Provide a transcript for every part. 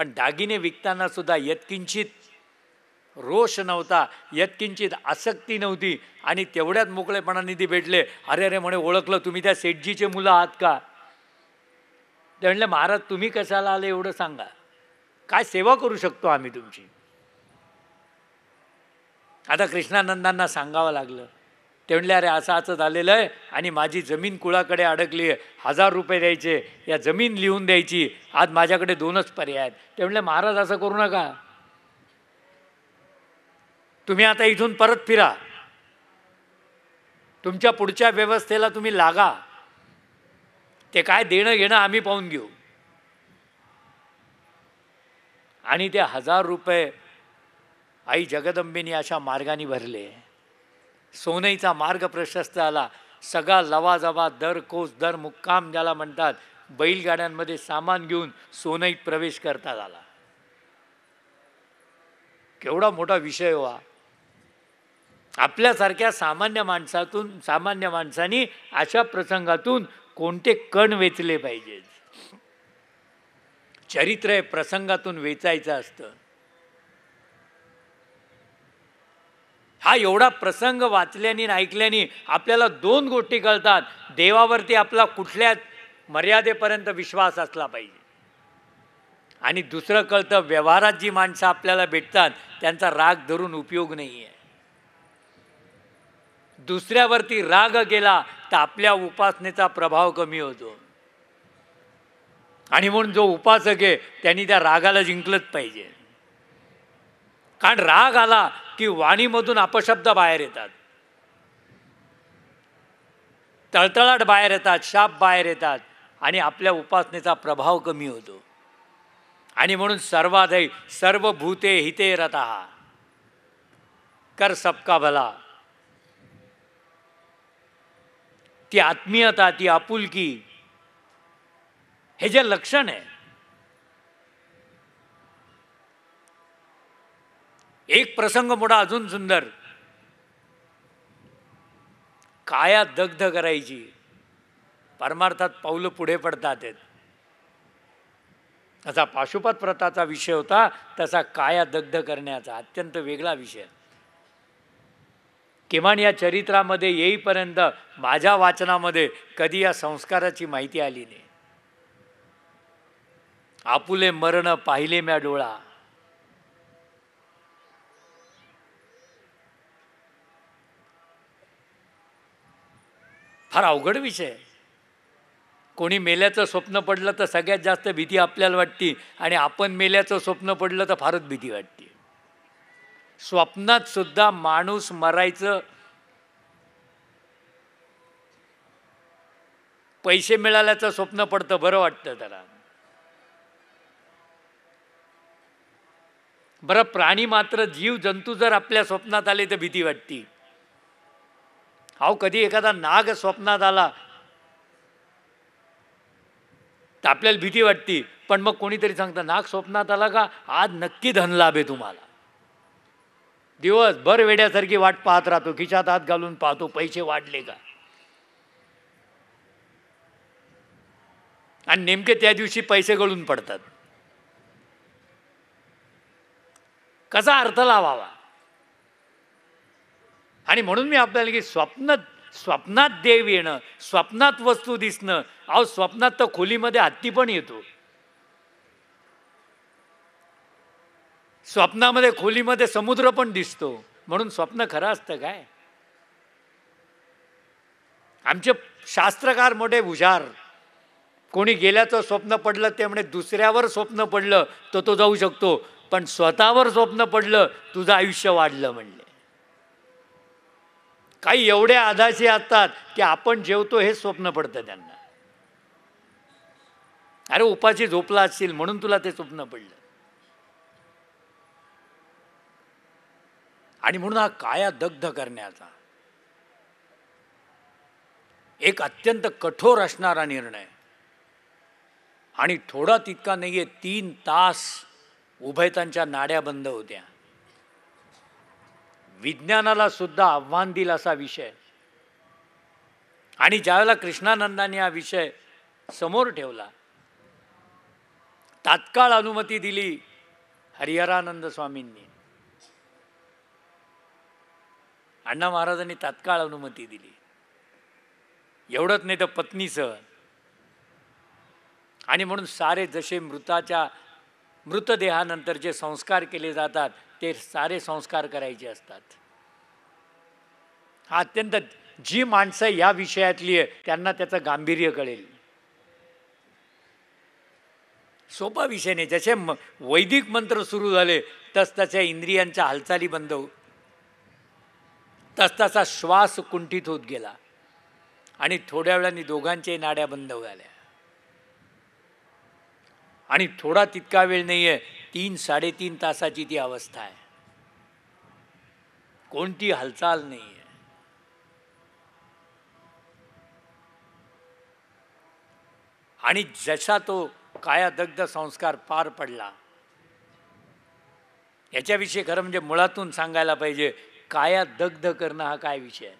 पण दागिने विकताना सुद्धा यत्किंचित रोष नव्हता यत्किंचित आसक्ती नव्हती आणि तेवढ्यात मोकळेपणाने ती भेटले. अरे अरे म्हणे ओळखलं तुम्ही त्या सेठजीचे मुलं आहात का? ते म्हणले महाराज तुम्ही कशाला आले एवढं सांगा? काय सेवा करू शकतो आम्ही तुमची? आता कृष्णानंदांना सांगावं लागलं. ते म्हणले अरे असं असं झालेलं आहे आणि माझी जमीन कुळाकडे अडकली आहे. हजार रुपये द्यायचे. या जमीन लिहून द्यायची. आज माझ्याकडे दोनच पर्याय आहेत. ते म्हणले महाराज असं करू नका. तुम्ही आता इथून परत फिरा. तुमच्या पुढच्या व्यवस्थेला तुम्ही लागा. ते काय देणं घेणं आम्ही पाहून घेऊ. आणि ते हजार रुपये आई जगदंबेनी अशा मार्गाने भरले. सोनईचा मार्ग प्रशस्त आला सगळा लवाजवा दर कोस दर मुक्काम ज्याला म्हणतात बैलगाड्यांमध्ये सामान घेऊन सोनईत प्रवेश करता आला केवढा मोठा विषय हो व्हा आपल्यासारख्या सामान्य माणसातून सामान्य माणसांनी अशा प्रसंगातून कोणते कण वेचले पाहिजेत? चरित्र हे प्रसंगातून वेचायचं असतं. हा एवढा प्रसंग वाचल्याने आणि ऐकल्याने आपल्याला दोन गोष्टी कळतात. देवावरती आपला कुठल्याच मर्यादेपर्यंत विश्वास असला पाहिजे. आणि दुसरं कळतं व्यवहारात जी माणसं आपल्याला भेटतात त्यांचा राग धरून उपयोग नाही आहे दुसऱ्यावरती राग गेला तर आपल्या उपासनेचा प्रभाव कमी होतो. आणि म्हणून जो उपासक आहे त्यांनी त्या रागाला जिंकलंच पाहिजे. कारण राग आला की वाणीमधून अपशब्द बाहेर येतात. तळतळाट बाहेर येतात शाप बाहेर येतात आणि आपल्या उपासनेचा प्रभाव कमी होतो. आणि म्हणून सर्वाधय सर्व भूते हिते रता. कर सबका भला. ती आत्मीयता ती आपुलकी हे जे लक्षण आहे एक प्रसंग मोठा अजून सुंदर. काया दग्ध करायची. परमार्थात पाऊलं पुढे पडतात आहेत. असा पाशुपत प्रथाचा विषय होता तसा काया दग्ध करण्याचा अत्यंत वेगळा विषय. किमान या चरित्रामध्ये येईपर्यंत माझ्या वाचनामध्ये कधी या संस्काराची माहिती आली नाही. आपुले मरण पाहिले म्या डोळा. फार अवघड विषय. आहे कोणी मेल्याचं स्वप्न पडलं तर सगळ्यात जास्त भीती आपल्याला वाटते आणि आपण मेल्याचं स्वप्न पडलं तर फारच भीती वाटते. स्वप्नात सुद्धा माणूस मरायचं पैसे मिळाल्याचं स्वप्न पडतं बरं वाटतं त्याला. बरं प्राणी मात्र जीव जंतू जर आपल्या स्वप्नात आले तर भीती वाटते. अहो कधी एखादा नाग स्वप्नात आला तर आपल्याला भीती वाटती. पण मग कोणीतरी सांगतं नाग स्वप्नात आला का? आज नक्की धन लाभ आहे तुम्हाला. दिवसभर वेड्यासारखी वाट पाहत राहतो. खिशात हात घालून पाहतो पैसे वाढले का? आणि नेमके त्या दिवशी पैसे गळून पडतात. कसा अर्थ लावावा? आणि म्हणून मी आपल्याला की स्वप्न स्वप्नात देव येणं स्वप्नात वस्तू दिसणं अहो स्वप्नात तर खोलीमध्ये हत्ती पण येतो. स्वप्नामध्ये खोलीमध्ये समुद्र पण दिसतो. म्हणून स्वप्न खरं असतं काय? आमचे शास्त्रकार मोठे हुशार. कोणी गेल्याचं स्वप्न पडलं ते म्हणे दुसऱ्यावर स्वप्न पडलं तर तो जाऊ शकतो. पण स्वतःवर स्वप्न पडलं तुझं आयुष्य वाढलं म्हणलं. काही एवढे आधाशी असतात की आपण जेवतो हे स्वप्न पडतं त्यांना. अरे उपाशी झोपला असशील म्हणून तुला ते स्वप्न पडलं. आणि म्हणून हा काया दग्ध करण्याचा. एक अत्यंत कठोर असणारा निर्णय. आणि थोडा तितका नाहीये तीन तास उभयतांच्या नाड्या बंद होत्या. विज्ञानाला सुद्धा आव्हान दिल असा विषय. आणि ज्यावेळेला कृष्णानंदाने हा विषय समोर ठेवला तात्काळ अनुमती दिली हरिहरानंद स्वामींनी. अण्णा महाराजांनी तात्काळ अनुमती दिली. एवढंच नाही तर पत्नीसह आणि म्हणून सारे जसे मृताच्या मृतदेहानंतर जे संस्कार केले जातात ते सारे संस्कार करायचे असतात. हा अत्यंत जी माणसं या विषयातली आहे त्यांना त्याचं गांभीर्य कळेल. सोपा विषय नाही. जसे म वैदिक मंत्र सुरू झाले तस त्याच्या इंद्रियांच्या हालचाली बंद हो तस तसा श्वास कुंठित होत गेला. आणि थोड्या वेळाने दोघांच्याही नाड्या बंद झाल्या. आणि थोडा तितका वेळ नाही आहे तीन साडेतीन तासाची ती अवस्था आहे. कोणती हालचाल नाही आहे आणि जसा तो कायादग्ध संस्कार पार पडला याच्याविषयी खरं म्हणजे मुळातून सांगायला पाहिजे काया दग्ध करणं हा काय विषय आहे?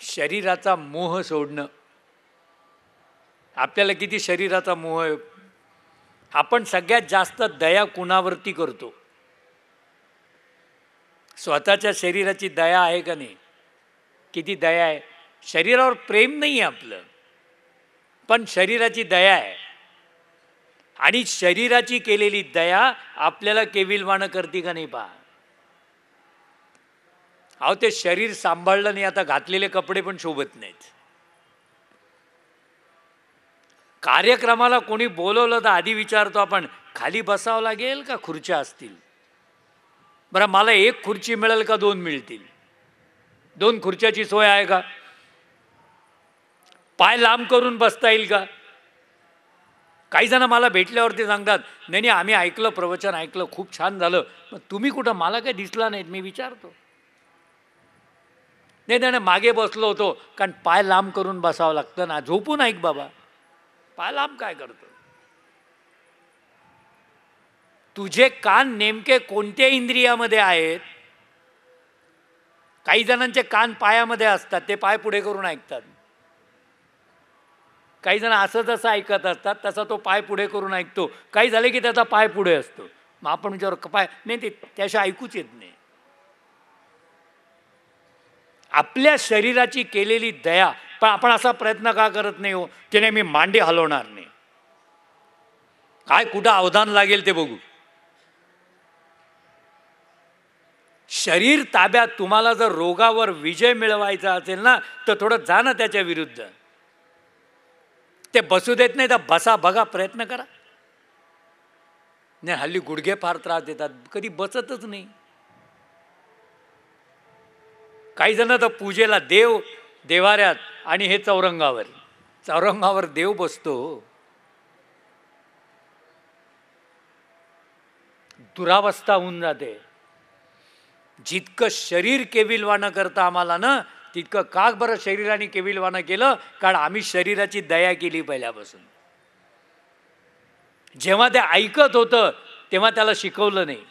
शरीराचा मोह सोडणं. आपल्याला किती शरीराचा मोह आपण सगळ्यात जास्त दया कुणावरती करतो? स्वतःच्या शरीराची दया आहे का नाही? किती दया आहे? शरीरावर प्रेम नाही आहे आपलं. पण शरीराची दया आहे. आणि शरीराची केलेली दया आपल्याला केविलवाणं करते का नाही पहा? अहो ते शरीर सांभाळलं नाही आता घातलेले कपडे पण शोभत नाहीत. कार्यक्रमाला कोणी बोलवलं तर आधी विचारतो आपण खाली बसावं लागेल का खुर्च्या असतील? बरं मला एक खुर्ची मिळेल का दोन मिळतील? दोन खुर्च्याची सोय आहे का? पाय लांब करून बसता येईल का? काही जण मला भेटल्यावरती सांगतात नाही नाही आम्ही ऐकलं प्रवचन ऐकलं खूप छान झालं मग तुम्ही कुठं मला काही दिसला नाहीत मी विचारतो. नाही नाही मागे बसलो होतो कारण पाय लांब करून बसावं लागतं ना झोपून ऐक बाबा. पाय लांब काय करतो? तुझे कान नेमके कोणत्या इंद्रियामध्ये आहेत? काही जणांचे कान पायामध्ये असतात ते पाय पुढे करून ऐकतात. काही जण असं जसं ऐकत असतात तसा तो पाय पुढे करून ऐकतो. काही झाले की त्याचा पाय पुढे असतो. मग आपण विचार पाय. नाही ते त्याशिवाय ऐकूच येत नाही. आपल्या शरीराची केलेली दया पण आपण असा प्रयत्न का करत नाही हो? त्याने मी मांडी हलवणार नाही. काय कुठं अवधान लागेल ते बघू. शरीर ताब्यात तुम्हाला जर रोगावर विजय मिळवायचा असेल ना तर थोडं जा ना त्याच्या विरुद्ध. ते बसू देत नाही तर बसा बघा प्रयत्न करा. नाही हल्ली गुडघे फार त्रास देतात. कधी बसतच नाही. काही जण तर पूजेला देव देवाऱ्यात आणि हे चौरंगावर. चौरंगावर देव बसतो. दुरावस्था होऊन जाते. जितकं शरीर केविलवानं करतं आम्हाला ना तितकं का बरं शरीराने केविलवानं केलं कारण आम्ही शरीराची दया केली पहिल्यापासून. जेव्हा ते ऐकत होतं तेव्हा त्याला शिकवलं नाही.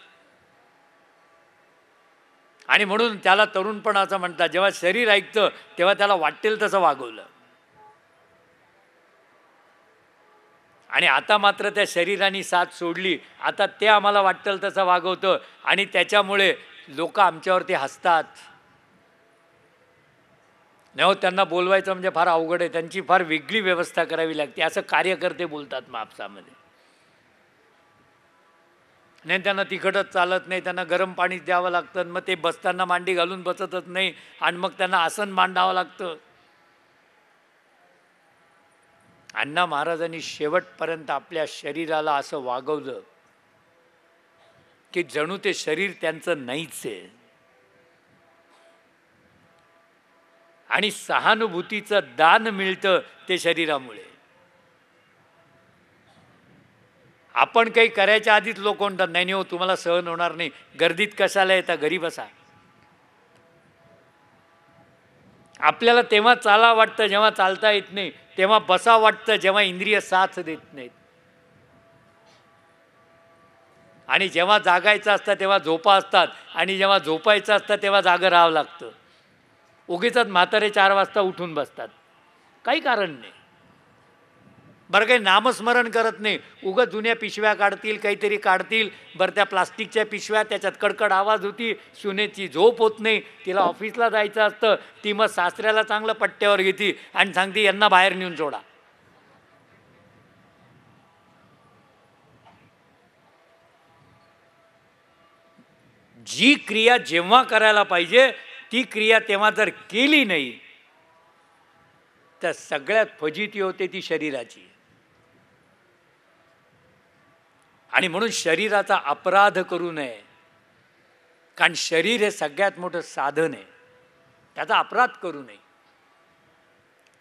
आणि म्हणून त्याला तरुणपणाचं म्हणतात. जेव्हा शरीर ऐकतं तेव्हा त्याला वाटेल तसं वागवलं. आणि आता मात्र त्या शरीराने साथ सोडली. आता ते आम्हाला वाटेल तसं वागवतं आणि त्याच्यामुळे लोक आमच्यावरती हसतात. नाही हो त्यांना बोलवायचं म्हणजे फार अवघड आहे. त्यांची फार वेगळी व्यवस्था करावी लागते. असं कार्यकर्ते बोलतात मापसामध्ये. नाही त्यांना तिखटच चालत नाही त्यांना गरम पाणी द्यावं लागतं मग ते बसताना मांडी घालून बसतच नाही आणि मग त्यांना आसन मांडावं लागतं. अण्णा महाराजांनी शेवटपर्यंत आपल्या शरीराला असं वागवलं की जणू ते शरीर त्यांचं नाहीच आहे. आणि सहानुभूतीचं दान मिळतं ते शरीरामुळे. आपण काही करायच्या आधीच लोक म्हणतात नाही हो तुम्हाला सहन होणार नाही. गर्दीत कशाला येता? घरी बसा. आपल्याला तेव्हा चाला वाटतं जेव्हा चालता येत नाही तेव्हा बसा वाटतं जेव्हा इंद्रिय साथ देत नाहीत. आणि जेव्हा जागायचं असतं तेव्हा झोपा असतात. आणि जेव्हा झोपायचं असतं तेव्हा जागं राहावं लागतं. उगीच म्हातारे चार वाजता उठून बसतात. काही कारण नाही. बरं काही नामस्मरण करत नाही. उगं जुन्या पिशव्या काढतील काहीतरी काढतील. बरं त्या प्लास्टिकच्या पिशव्या त्याच्यात कडकड आवाज होती. सुनेची झोप होत नाही. तिला ऑफिसला जायचं असतं. ती मग सासऱ्याला चांगलं पट्ट्यावर घेते आणि सांगते यांना बाहेर नेऊन सोडा. जी क्रिया जेव्हा करायला पाहिजे ती क्रिया तेव्हा जर केली नाही तर सगळ्यात फजिती होते ती शरीराची. आणि म्हणून शरीराचा अपराध करू नये. कारण शरीर हे सगळ्यात मोठं साधन आहे. त्याचा अपराध करू नये.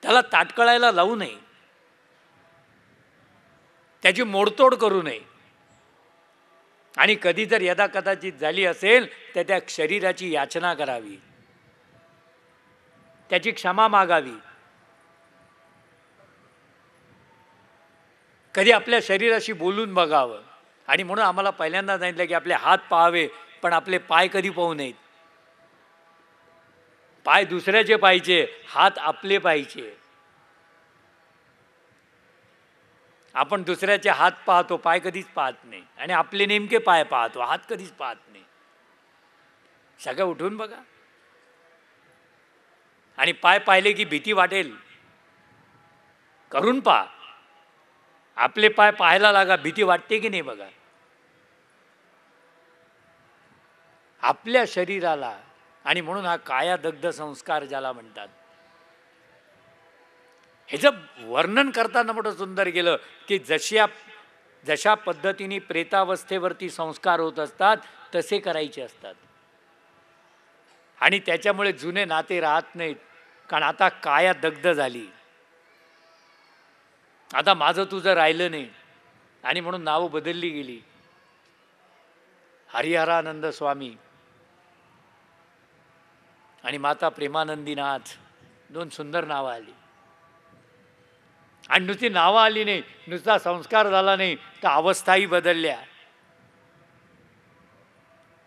त्याला ताटकळायला लावू नये. त्याची मोडतोड करू नये. आणि कधी जर यदा कदाचित झाली असेल तर त्या शरीराची याचना करावी. त्याची क्षमा मागावी. कधी आपल्या शरीराशी बोलून बघावं. आणि म्हणून आम्हाला पहिल्यांदा सांगितलं की आपले हात पाहावे पण आपले पाय कधी पाहू नयेत. पाय दुसऱ्याचे पाहिजे हात आपले पाहिजे. आपण दुसऱ्याचे हात पाहतो पाय कधीच पाहत नाही. आणि आपले नेमके पाय पाहतो हात कधीच पाहत नाही. सगळं उठून बघा. आणि पाय पाहिले की भीती वाटेल. करून पहा. आपले पाय पाहायला लागा भीती वाटते की नाही बघा. आपल्या शरीराला आणि म्हणून हा काया दग्ध संस्कार ज्याला म्हणतात. ह्याचं वर्णन करताना मोठं सुंदर गेलं की जशा जशा पद्धतीने प्रेतावस्थेवरती संस्कार होत असतात तसे करायचे असतात. आणि त्याच्यामुळे जुने नाते राहत नाहीत कारण आता काया दग्ध झाली. आता माझं तुझं राहिलं नाही आणि म्हणून नावं बदलली गेली. हरिहरानंद स्वामी आणि माता प्रेमानंदीनाथ. दोन सुंदर नावं आली. आणि नुसती नावं आली नाही नुसता संस्कार झाला नाही तर अवस्थाही बदलल्या.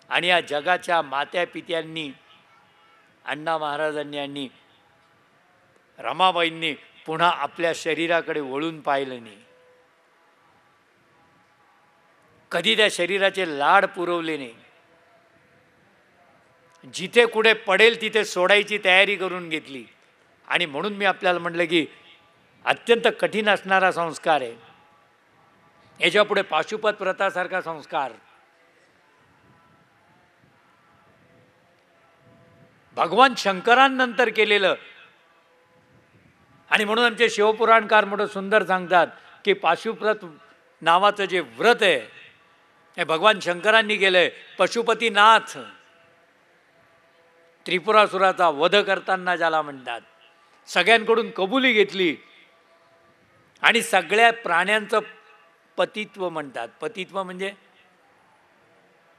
आणि या जगाच्या मात्या पित्यांनी अण्णा महाराजांनी आणि रमाबाईंनी पुन्हा आपल्या शरीराकडे वळून पाहिलं नाही. कधी त्या शरीराचे लाड पुरवले नाही. जिथे कुठे पडेल तिथे सोडायची तयारी करून घेतली. आणि म्हणून मी आपल्याला म्हटलं की अत्यंत कठीण असणारा संस्कार आहे. याच्यापुढे पाशुपत व्रतासारखा संस्कार. भगवान शंकरांनंतर केलेलं. आणि म्हणून आमचे शिवपुराणकार मोठं सुंदर सांगतात की पाशुप्रत नावाचं जे व्रत आहे हे भगवान शंकरांनी केलंय पशुपतीनाथ. त्रिपुरासुराचा वध करताना ज्याला म्हणतात. सगळ्यांकडून कबुली घेतली. आणि सगळ्या प्राण्यांचं पतित्व म्हणतात. पतित्व म्हणजे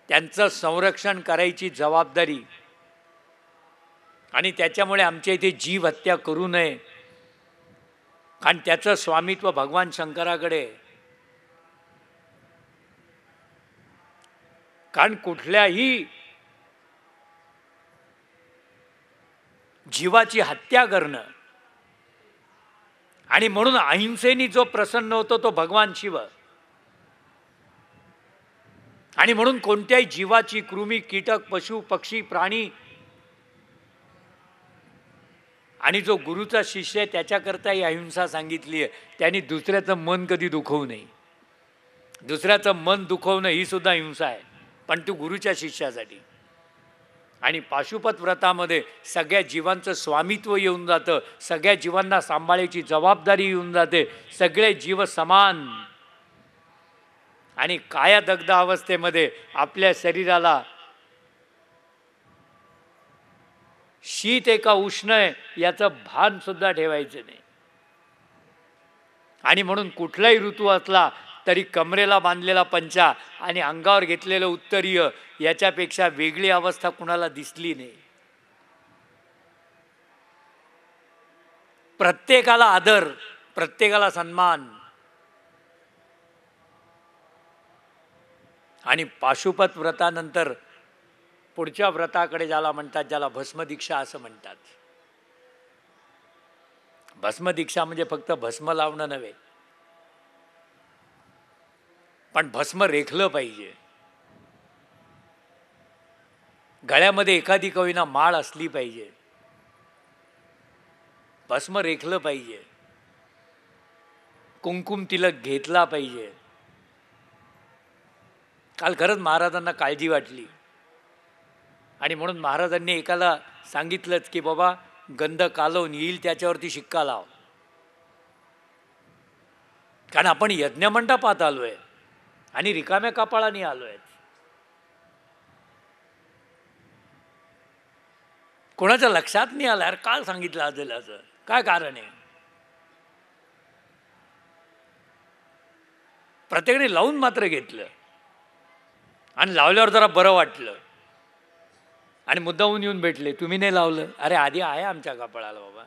त्यांचं संरक्षण करायची जबाबदारी. आणि त्याच्यामुळे आमच्या इथे जीव हत्या करू नये. कारण त्याचं स्वामित्व भगवान शंकराकडे. कारण कुठल्याही जीवाची हत्या करणं. आणि म्हणून अहिंसेनी जो प्रसन्न होतो तो भगवान शिव. आणि म्हणून कोणत्याही जीवाची कृमी कीटक पशु पक्षी प्राणी आणि जो गुरुचा शिष्य आहे त्याच्याकरताही अहिंसा सांगितली आहे. त्यांनी दुसऱ्याचं मन कधी दुखवू नये. दुसऱ्याचं मन दुखवणं ही सुद्धा हिंसा आहे. पण तू गुरुच्या शिष्यासाठी. आणि पाशुपत व्रतामध्ये सगळ्या जीवांचं स्वामित्व येऊन जातं सगळ्या जीवांना सांभाळायची जबाबदारी येऊन जाते सगळे जीव समान. आणि काया दग्ध अवस्थेमध्ये आपल्या शरीराला शीत एका उष्ण आहे याचं भान सुद्धा ठेवायचं नाही. आणि म्हणून कुठलाही ऋतू असला तरी कमरेला बांधलेला पंचा आणि अंगावर घेतलेलं उत्तरीय याच्यापेक्षा वेगळी अवस्था कुणाला दिसली नाही. प्रत्येकाला आदर प्रत्येकाला सन्मान. आणि पाशुपत व्रतानंतर पुढच्या व्रताकडे ज्याला म्हणतात ज्याला भस्मदीक्षा असं म्हणतात. भस्मदीक्षा म्हणजे फक्त भस्म लावणं नव्हे पण भस्म रेखलं पाहिजे. गळ्यामध्ये एखादी कवीना माळ असली पाहिजे. भस्म रेखलं पाहिजे. कुंकुम तिलक घेतला पाहिजे. काल खरंच महाराजांना काळजी वाटली. आणि म्हणून महाराजांनी एकाला सांगितलंच की बाबा गंध कालवून येईल त्याच्यावरती शिक्का लाव. कारण आपण यज्ञमंडपात आलोय. आणि रिकाम्या कपाळाने आहेत कोणाच्या लक्षात नाही आलं? यार काल सांगितलं असेल असं काय कारण आहे? प्रत्येकाने लावून मात्र घेतलं. आणि लावल्यावर जरा बरं वाटलं. आणि मुद्दाहून येऊन भेटले. तुम्ही नाही लावलं? अरे आधी आहे आमच्या कपाळाला बाबा.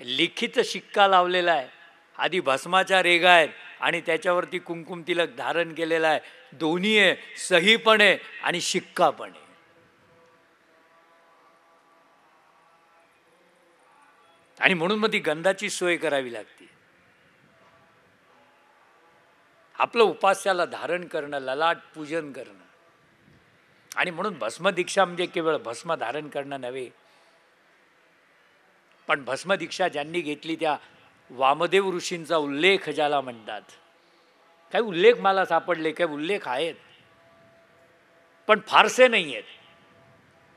लिखित शिक्का लावलेला आहे. आधी भस्माच्या रेगा आहेत. आणि त्याच्यावरती कुंकुम तिलक धारण केलेला आहे. दोन्ही आहे सही पण आहे आणि शिक्का पण आहे. आणि म्हणून मग ती गंधाची सोय करावी लागते. आपलं उपास्याला धारण करणं ललाट पूजन करणं. आणि म्हणून भस्मदीक्षा म्हणजे केवळ भस्म धारण करणं नव्हे. पण भस्मदीक्षा ज्यांनी घेतली त्या वामदेव ऋषींचा उल्लेख ज्याला म्हणतात. काही उल्लेख मला सापडले काही उल्लेख आहेत. पण फारसे नाही आहेत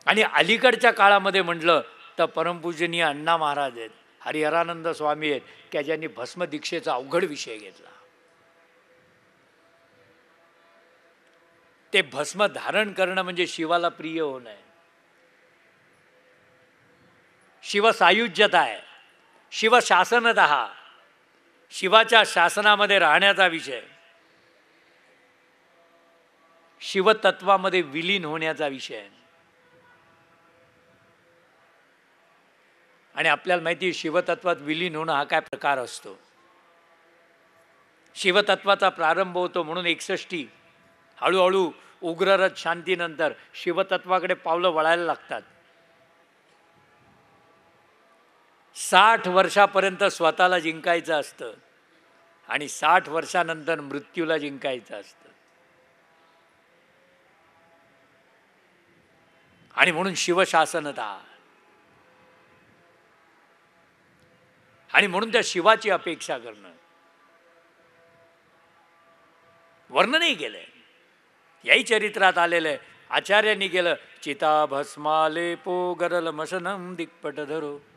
आणि अलीकडच्या काळामध्ये म्हटलं तर परमपूजनीय अण्णा महाराज आहेत हरिहरानंद स्वामी आहेत की ज्यांनी भस्मदीक्षेचा अवघड विषय घेतला. ते भस्म धारण करणं म्हणजे शिवाला प्रिय होणं आहे. शिव सायुज्यता आहे. शिव शासनत शिवाच्या शासनामध्ये राहण्याचा विषय शिवतत्वामध्ये विलीन होण्याचा विषय. आणि आपल्याला माहिती आहे शिवतत्वात विलीन होणं हा काय प्रकार असतो? शिवतत्वाचा प्रारंभ होतो म्हणून एकसष्टी हळूहळू उग्ररथ शांतीनंतर शिवतत्वाकडे पावलं वळायला लागतात. साठ वर्षापर्यंत स्वतःला जिंकायचं असतं आणि साठ वर्षानंतर मृत्यूला जिंकायचं असतं. आणि म्हणून शिवशासनता. आणि म्हणून त्या शिवाची अपेक्षा करणं. वर्णनही केलंय. याही चरित्रात आलेलं आहे आचार्यांनी केलं चिता भस्माले पो गरल मसनम दिक्पट धरो.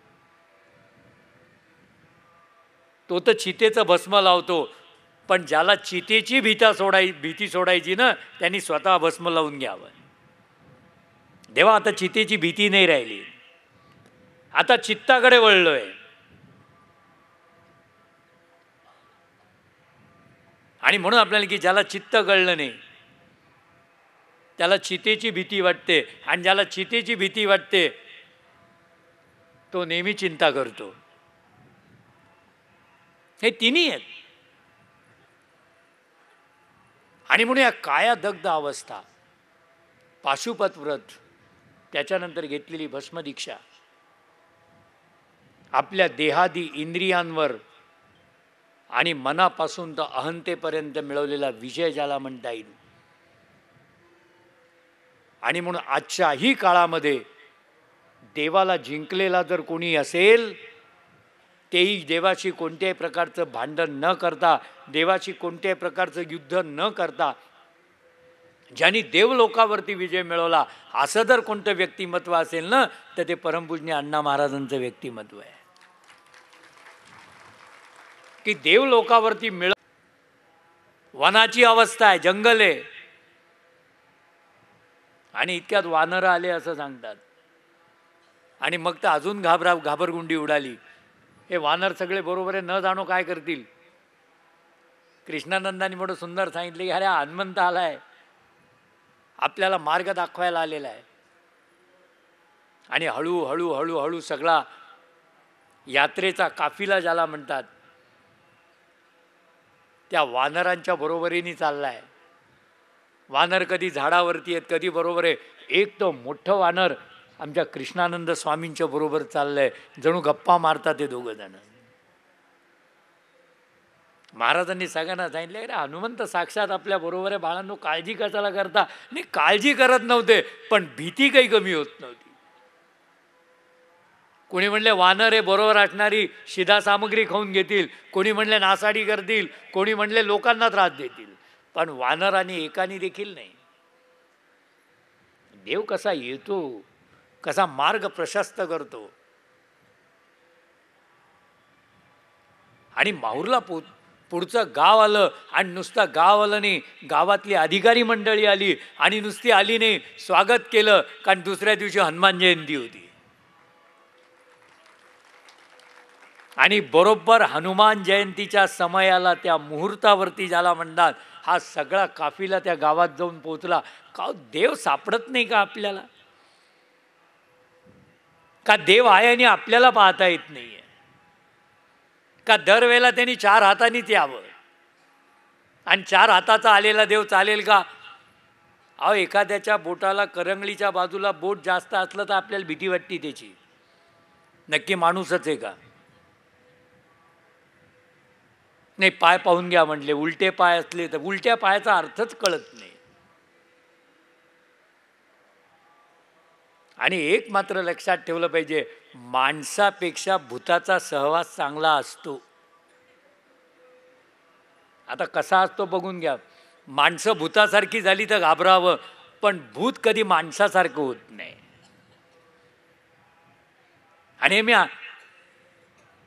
तो तर चितेचं भस्म लावतो. पण ज्याला चितेची भीता सोडाय भीती सोडायची ना त्यांनी स्वतः भस्म लावून घ्यावं. देवा आता चितेची भीती नाही राहिली. आता चित्ताकडे वळलोय. आणि म्हणून आपल्याला की ज्याला चित्त कळलं नाही त्याला चितेची भीती वाटते. आणि ज्याला चितेची भीती वाटते तो नेहमी चिंता करतो. हे तिन्ही आहेत. आणि म्हणून या काया दग्ध अवस्था पाशुपत व्रत त्याच्यानंतर घेतलेली भस्मदीक्षा आपल्या देहादी इंद्रियांवर आणि मनापासून तर अहंतेपर्यंत मिळवलेला विजय ज्याला म्हणता येईल. आणि म्हणून आजच्याही काळामध्ये देवाला जिंकलेला जर कोणी असेल तेही देवाशी कोणत्याही प्रकारचं भांडण न करता देवाशी कोणत्याही प्रकारचं युद्ध न करता ज्यांनी देवलोकावरती विजय मिळवला असं जर कोणतं व्यक्तिमत्व असेल ना तर ते परमपूजनीय अण्णा महाराजांचं व्यक्तिमत्व आहे. की देवलोकावरती मिळ वनाची अवस्था आहे जंगल आहे. आणि इतक्यात वानरं आले असं सांगतात. आणि मग तर अजून घाबरा घाबरगुंडी उडाली. हे वानर सगळे बरोबर आहे न जाणो काय करतील? कृष्णानंदानी मोठं सुंदर सांगितले की अरे हनुमंत आलाय. आपल्याला मार्ग दाखवायला आलेला आहे. आणि हळू हळू हळू हळू सगळा यात्रेचा काफिला ज्याला म्हणतात त्या वानरांच्या बरोबरीने चालला आहे वानर कधी झाडावरती आहेत कधी बरोबर. आहे एक तो मोठं वानर आमच्या कृष्णानंद स्वामींच्या बरोबर चाललंय. जणू गप्पा मारतात ते दोघं जण. महाराजांनी सगळ्यांना सांगितले अरे हनुमंत साक्षात आपल्या बरोबर आहे बाळांनो काळजी कशाला करता? नाही काळजी करत नव्हते पण भीती काही कमी होत नव्हती. कोणी म्हणले वानर हे बरोबर असणारी शिधा सामग्री खाऊन घेतील. कोणी म्हणले नासाडी करतील. कोणी म्हणले लोकांना त्रास देतील. पण वानर आणि एकानी देखील नाही. देव कसा येतो? कसा मार्ग प्रशस्त करतो. आणि माहूरला पो पुढचं गाव आलं आणि नुसतं गाव आलं नाही गावातली अधिकारी मंडळी आली आणि नुसती आली नाही स्वागत केलं कारण दुसऱ्या दिवशी हनुमान जयंती होती. आणि बरोबर हनुमान जयंतीच्या समयाला त्या मुहूर्तावरती ज्याला म्हणतात हा सगळा काफिला त्या गावात जाऊन पोचला का हो, देव सापडत नाही का आपल्याला? का देव आहे आणि आपल्याला पाहता येत नाहीये. का दरवेळेला त्यांनी चार हातानीच यावं आणि चार हाताचा आलेला देव चालेल का? अहो एखाद्याच्या बोटाला करंगळीच्या बाजूला बोट जास्त असलं तर आपल्याला भीती वाटते त्याची. नक्की माणूसच आहे का? नाही पाय पाहून घ्या म्हटले उलटे पाय असले तर उलट्या पायाचा अर्थच कळत नाही. आणि एक मात्र लक्षात ठेवलं पाहिजे माणसापेक्षा भूताचा सहवास चांगला असतो. आता कसा असतो बघून घ्या. माणसं भूतासारखी झाली तर घाबरावं पण भूत कधी माणसासारखं होत नाही. आणि मी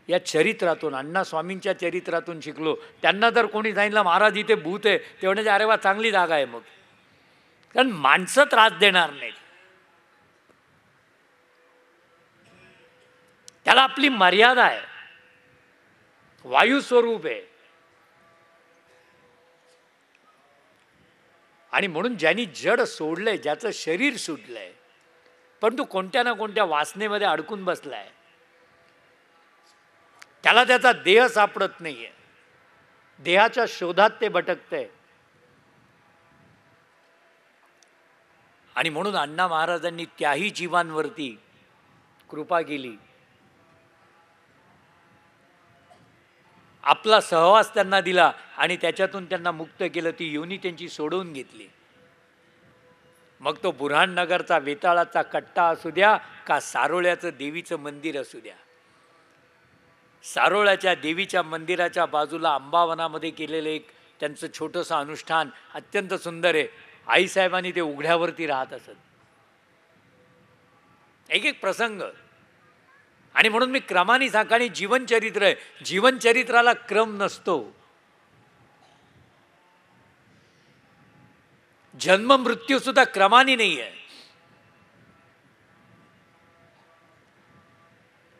या चरित्रातून अण्णा स्वामींच्या चरित्रातून शिकलो. त्यांना जर कोणी सांगितलं महाराज इथे भूत आहे तेवढ्याच्या अरे वा चांगली जागा आहे मग. कारण माणसं त्रास देणार नाहीत. त्याला आपली मर्यादा आहे. वायू स्वरूप आहे. आणि म्हणून ज्यांनी जड सोडलंय ज्याचं शरीर सुटलंय परंतु कोणत्या ना कोणत्या वासनेमध्ये अडकून बसलाय त्याला त्याचा देह सापडत नाहीये. देहाच्या शोधात ते भटकतंय. आणि म्हणून अण्णा महाराजांनी त्याही जीवांवरती कृपा केली. आपला सहवास त्यांना दिला आणि त्याच्यातून त्यांना मुक्त केलं ती योनी त्यांची सोडवून घेतली. मग तो बुऱ्हाणनगरचा वेताळाचा कट्टा असू द्या का सारोळ्याचं देवीचं मंदिर असू द्या. सारोळ्याच्या देवीच्या मंदिराच्या बाजूला अंबावनामध्ये केलेलं एक त्यांचं छोटंसं अनुष्ठान अत्यंत सुंदर आहे. आईसाहेबांनी ते उघड्यावरती राहत असत. एक एक प्रसंग. आणि म्हणून मी क्रमाने साकाणी जीवनचरित्र आहे जीवनचरित्राला क्रम नसतो. जन्म मृत्यू सुद्धा क्रमाने नाही आहे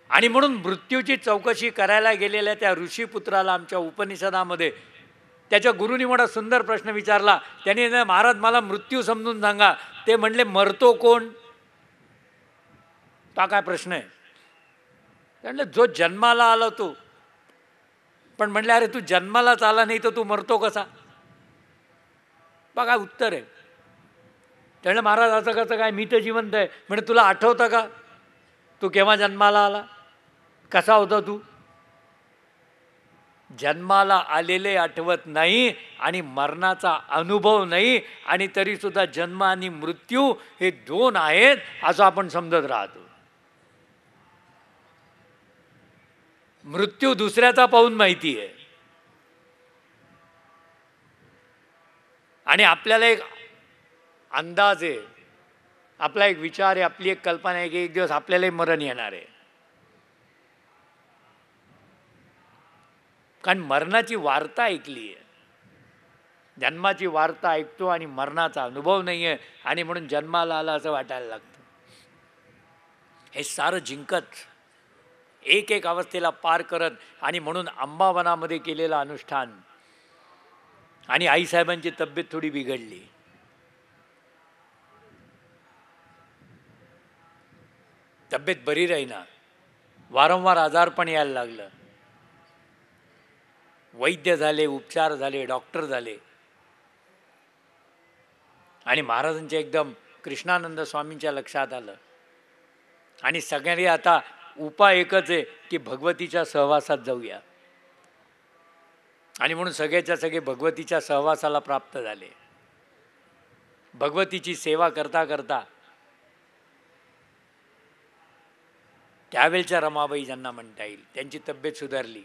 आणि म्हणून मृत्यूची चौकशी करायला गेलेल्या त्या ऋषीपुत्राला आमच्या उपनिषदामध्ये त्याच्या गुरुनी मोठा सुंदर प्रश्न विचारला. त्याने महाराज मला मृत्यू समजून सांगा. ते म्हणले मरतो कोण? तो काय प्रश्न आहे? म्हणलं जो जन्माला आला तो. पण म्हणले अरे तू जन्मालाच आला नाही तर तू मरतो कसा? बघा उत्तर आहे. त्यामुळे महाराज असं कसं काय? मी तर जिवंत आहे. म्हणजे तुला आठवतं का? तू केव्हा जन्माला आला? कसा होता तू? जन्माला आलेले आठवत नाही आणि मरणाचा अनुभव नाही आणि तरीसुद्धा जन्म आणि मृत्यू हे दोन आहेत असं आपण समजत राहतो. मृत्यू दुसऱ्याचा पाहून माहिती आहे. आणि आपल्याला एक अंदाज आहे. आपला एक विचार आहे आपली एक कल्पना आहे की एक दिवस आपल्यालाही मरण येणार आहे. कारण मरणाची वार्ता ऐकली आहे. जन्माची वार्ता ऐकतो आणि मरणाचा अनुभव नाही आहे आणि म्हणून जन्माला आला असं वाटायला लागतं. हे सारं जिंकत एक एक अवस्थेला पार करत आणि म्हणून अंबावनामध्ये केलेलं अनुष्ठान. आणि आईसाहेबांची तब्येत थोडी बिघडली. तब्येत बरी राहीना. वारंवार आजारपण यायला लागलं. वैद्य झाले उपचार झाले डॉक्टर झाले. आणि महाराजांच्या एकदम कृष्णानंद स्वामींच्या लक्षात आलं. आणि सगळ्यांनी आता उपाय एकच आहे की भगवतीच्या सहवासात जाऊया. आणि म्हणून सगळ्याच्या सगळे भगवतीच्या सहवासाला प्राप्त झाले. भगवतीची सेवा करता करता त्यावेळच्या रमाबाई ज्यांना म्हणता येईल त्यांची तब्येत सुधारली.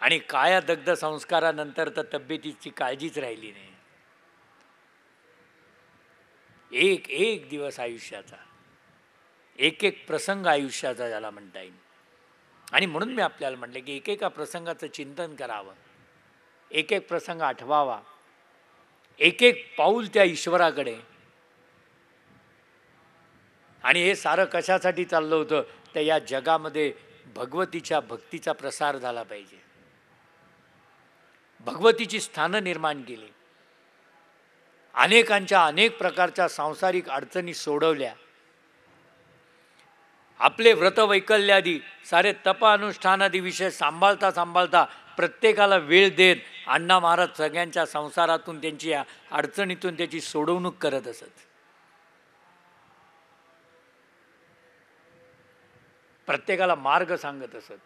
आणि काया दग्ध संस्कारानंतर तर तब्येतीची काळजीच राहिली नाही. एक एक दिवस आयुष्याचा. एक एक प्रसंग आयुष्याचा ज्याला म्हणता येईल. आणि म्हणून मी आपल्याला म्हटलं की एकेका प्रसंगाचं चिंतन करावं. एक एक प्रसंग आठवावा. एक एक पाऊल त्या ईश्वराकडे. आणि हे सारं कशासाठी चाललं होतं? तर या जगामध्ये भगवतीच्या भक्तीचा प्रसार झाला पाहिजे. भगवतीची स्थानं निर्माण केली. अनेकांच्या अनेक प्रकारच्या सांसारिक अडचणी सोडवल्या. आपले व्रतवैकल्यादी सारे तप अनुष्ठानादी विषय सांभाळता सांभाळता प्रत्येकाला वेळ देत अण्णा महाराज सगळ्यांच्या संसारातून त्यांची अडचणीतून त्याची सोडवणूक करत असत. प्रत्येकाला मार्ग सांगत असत.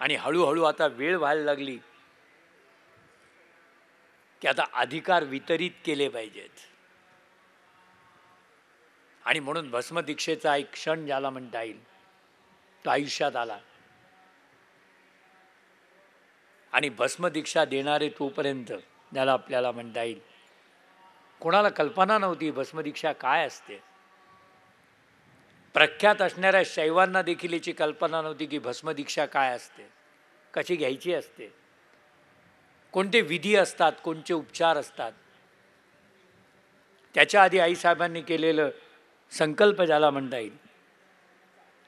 आणि हळूहळू आता वेळ व्हायला लागली की आता अधिकार वितरित केले पाहिजेत. आणि म्हणून भस्मदीक्षेचा एक क्षण ज्याला म्हणता येईल तो आयुष्यात आला. आणि भस्मदीक्षा देणारे तोपर्यंत ज्याला आपल्याला म्हणता येईल कोणाला कल्पना नव्हती भस्मदीक्षा काय असते. प्रख्यात असणाऱ्या शैवांना देखील याची कल्पना नव्हती की भस्मदीक्षा काय असते कशी घ्यायची असते. कोणते विधी असतात कोणते उपचार असतात. त्याच्या आधी आईसाहेबांनी केलेलं संकल्प ज्याला म्हणता येईल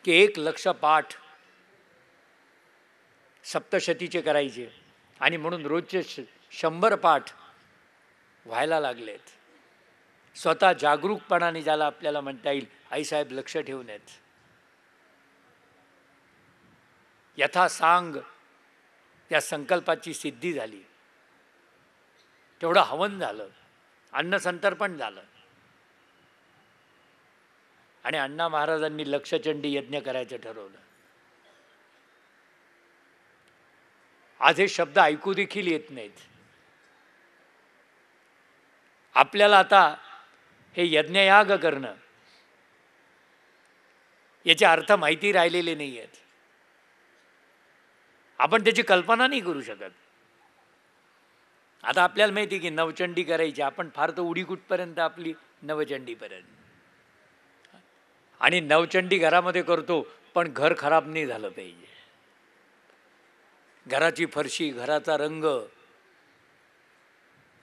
की एक लक्ष पाठ सप्तशतीचे करायचे आणि म्हणून रोजचे श शंभर पाठ व्हायला लागलेत. स्वतः जागरूकपणाने ज्याला आपल्याला म्हणता येईल आईसाहेब लक्ष ठेवून आहेत. यथा सांग त्या संकल्पाची सिद्धी झाली. तेवढं हवन झालं अन्नसंतर्पण झालं. आणि अण्णा महाराजांनी लक्षचंडी यज्ञ करायचं ठरवलं. आज हे शब्द ऐकू देखील येत नाहीत. आपल्याला आता हे यज्ञयाग करणं याचे अर्थ माहिती राहिलेले नाही आहेत आपण त्याची कल्पना नाही करू शकत. आता आपल्याला माहिती की नवचंडी करायची आपण फार तर उडी कुठपर्यंत आपली नवचंडीपर्यंत आणि नवचंडी घरामध्ये करतो पण घर खराब नाही झालं पाहिजे. घराची फरशी घराचा रंग.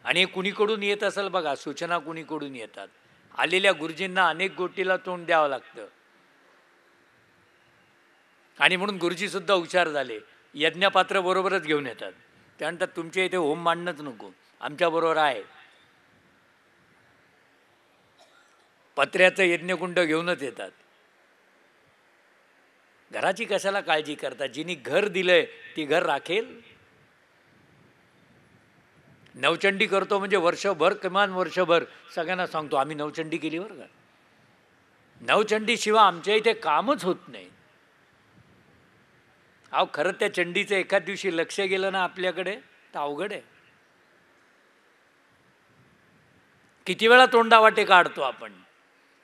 आणि कुणीकडून येत असेल बघा सूचना कुणीकडून येतात. आलेल्या गुरुजींना अनेक गोष्टीला तोंड द्यावं लागतं. आणि म्हणून गुरुजीसुद्धा हुशार झाले. यज्ञपात्र बरोबरच घेऊन येतात. त्यानंतर तुमच्या इथे होम मांडणंच नको. आमच्याबरोबर आहे. पत्र्याचं यज्ञकुंड घेऊनच येतात. घराची कशाला काळजी करतात? जिनी घर दिलंय ती घर राखेल? नवचंडी करतो म्हणजे वर्षभर किमान वर्षभर सगळ्यांना सांगतो आम्ही नवचंडी केली बरं का? नवचंडीशिवाय आमच्या इथे कामच होत नाही. अहो खरं त्या चंडीचं एखाद दिवशी लक्ष गेलं ना आपल्याकडे तर अवघड आहे. किती वेळा तोंडावाटे काढतो आपण.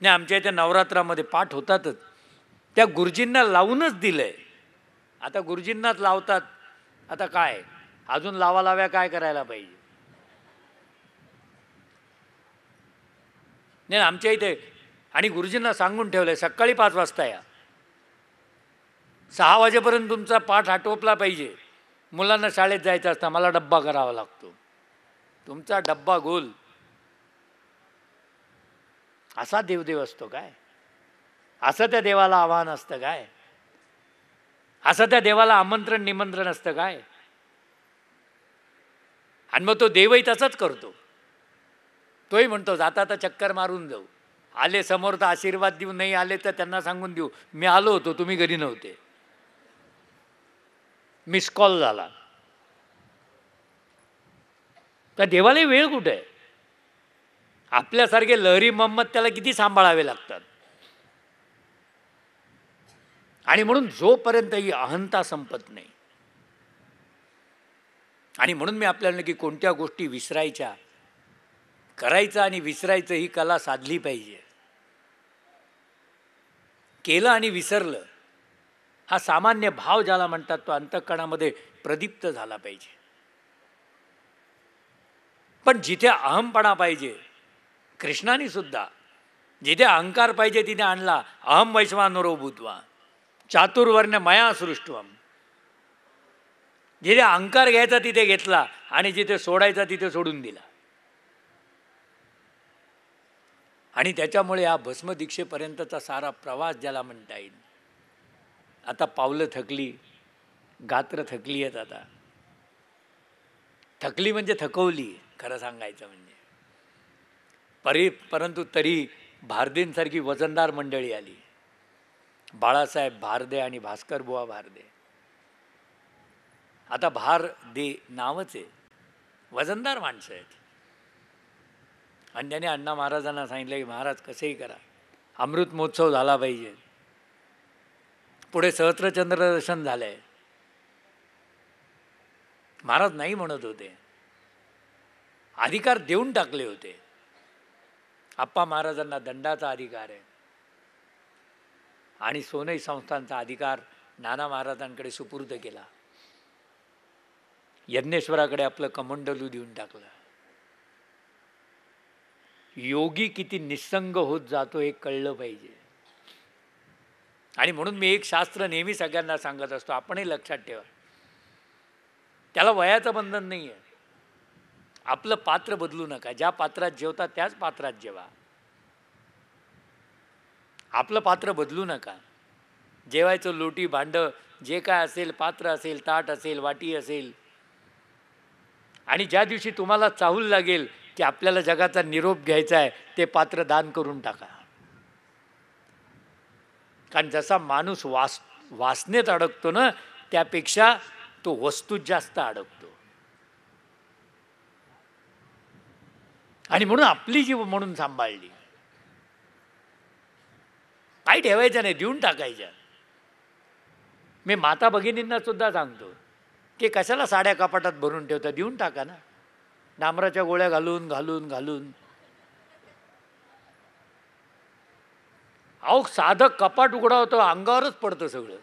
नाही आमच्या इथे नवरात्रामध्ये पाठ होतातच. त्या गुरुजींना लावूनच दिलंय. आता गुरुजींनाच लावतात. आता काय? अजून लावा लाव्या काय करायला पाहिजे? नाही आमच्या इथे आणि गुरुजींना सांगून ठेवलंय सकाळी पाच वाजता या. सहा वाजेपर्यंत तुमचा पाठ आटोपला पाहिजे. मुलांना शाळेत जायचं असतं मला डब्बा करावा लागतो. तुमचा डब्बा गोल असा देवदेव असतो काय? असं त्या देवाला आव्हान असतं काय? असं त्या देवाला आमंत्रण निमंत्रण असतं काय? आणि मग तो देवही तसाच करतो. तोही म्हणतो जाता आता चक्कर मारून जाऊ. आले समोर तर आशीर्वाद देऊ नाही आले तर त्यांना सांगून देऊ. मी आलो होतो तुम्ही घरी नव्हते. मिस कॉल झाला. तर देवालाही वेळ कुठे आहे? आपल्यासारखे लहरी मोहम्मद त्याला किती सांभाळावे लागतात? आणि म्हणून जोपर्यंत ही अहंता संपत नाही आणि म्हणून मी आपल्याला की कोणत्या गोष्टी विसरायच्या करायचं आणि विसरायचं ही कला साधली पाहिजे. केलं आणि विसरलं हा सामान्य भाव ज्याला म्हणतात तो अंतःकणामध्ये प्रदीप्त झाला पाहिजे. पण जिथे अहमपणा पाहिजे कृष्णाने सुद्धा जिथे अहंकार पाहिजे तिथे आणला अहम वैश्वानरो भूतवा चातुर्वर्ण मया सृष्टवम. जिथे अहंकार घ्यायचा तिथे घेतला आणि जिथे सोडायचा तिथे सोडून दिला. आणि त्याच्यामुळे हा भस्मदीक्षेपर्यंतचा सारा प्रवास ज्याला म्हणता येईल. आता पावलं थकली गात्र थकली आहेत आता. थकली म्हणजे थकवली खरं सांगायचं म्हणजे. परी परंतु तरी भारदेंसारखी वजनदार मंडळी आली. बाळासाहेब भारदे आणि भास्कर बुवा भारदे. आता भार दे नावच आहे वजनदार माणसं आहेत. आणि त्याने अण्णा महाराजांना सांगितलं की महाराज कसेही करा. अमृत महोत्सव झाला पाहिजे. पुढे सहस्त्रचंद्र दर्शन झालंय. महाराज नाही म्हणत होते. अधिकार देऊन टाकले होते. आप्पा महाराजांना दंडाचा अधिकार आहे. आणि सोनई संस्थांचा अधिकार नाना महाराजांकडे सुपूर्द केला. यज्ञेश्वराकडे आपलं कमंडलू देऊन टाकलं. योगी किती निस्संग होत जातो हे कळलं पाहिजे. आणि म्हणून मी एक शास्त्र नेहमी सगळ्यांना सांगत असतो आपणही लक्षात ठेवा. त्याला वयाचं बंधन नाही आहे आपलं पात्र बदलू नका. ज्या पात्रात जेवता त्याच पात्रात जेवा. आपलं पात्र बदलू नका. जेवायचं लोटी भांड जे काय असेल पात्र असेल ताट असेल वाटी असेल. आणि ज्या दिवशी तुम्हाला चाहूल लागेल की आपल्याला जगाचा निरोप घ्यायचा आहे ते पात्र दान करून टाका. कारण जसा माणूस वास वासनेत अडकतो ना त्यापेक्षा तो वस्तूत जास्त अडकतो. आणि म्हणून आपली जीव म्हणून सांभाळली. काही ठेवायचं नाही देऊन टाकायच्या. मी माता भगिनींना सुद्धा सांगतो की कशाला साड्या कपाटात भरून ठेवता? देऊन टाका ना. डांबराच्या गोळ्या घालून घालून घालून. अहो साधं कपाट उघडा होतो अंगावरच पडतं सगळं.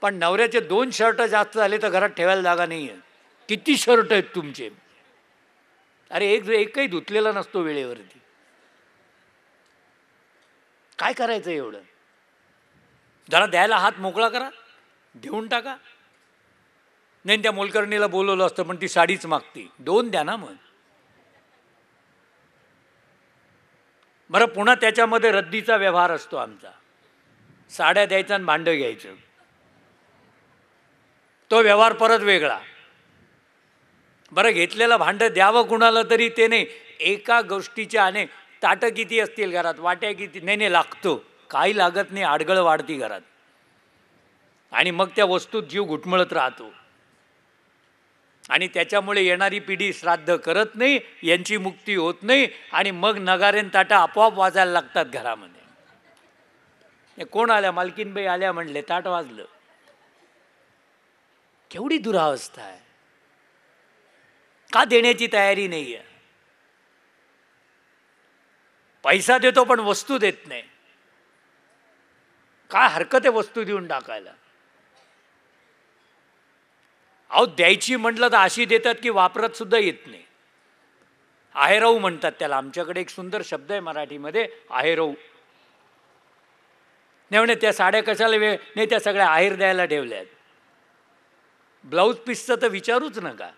पण नवऱ्याचे दोन शर्ट जास्त झाले तर घरात ठेवायला जागा नाही आहे किती शर्ट आहेत तुमचे? अरे एक एकही धुतलेला नसतो वेळेवरती. काय करायचं एवढं? जरा द्यायला हात मोकळा करा. देऊन टाका. नाही त्या मोलकर्णीला बोलवलं असतं पण ती साडीच मागते. दोन द्या ना मग. बरं पुन्हा त्याच्यामध्ये रद्दीचा व्यवहार असतो आमचा. साड्या द्यायचा आणि भांडं घ्यायचं. तो व्यवहार परत वेगळा. बरं घेतलेलं भांडं द्यावं कुणाला तरी ते नाही. एका गोष्टीच्या आणि ताटं किती असतील घरात? वाट्या किती? नाही नाही लागतो. काही लागत नाही आडगळ वाढती घरात. आणि मग त्या वस्तूत जीव घुटमळत राहतो. आणि त्याच्यामुळे येणारी पिढी श्राद्ध करत नाही यांची मुक्ती होत नाही आणि मग नगारेन ताटा आपोआप वाजायला लागतात घरामध्ये. कोण आल्या? मालकीनबाई आल्या म्हणले ताट वाजलं. केवढी दुरावस्था आहे. का देण्याची तयारी नाही आहे पैसा देतो पण वस्तू देत नाही. काय हरकत आहे वस्तू देऊन टाकायला? अहो द्यायची म्हटलं तर अशी देतात की वापरत सुद्धा येत नाही. आहेरऊ म्हणतात त्याला. आमच्याकडे एक सुंदर शब्द आहे मराठीमध्ये आहेरऊ नाही म्हणे त्या साड्या कशाला वेळ नाही त्या सगळ्या आहेर द्यायला ठेवल्या आहेत ब्लाऊज पीसचं तर विचारूच नका.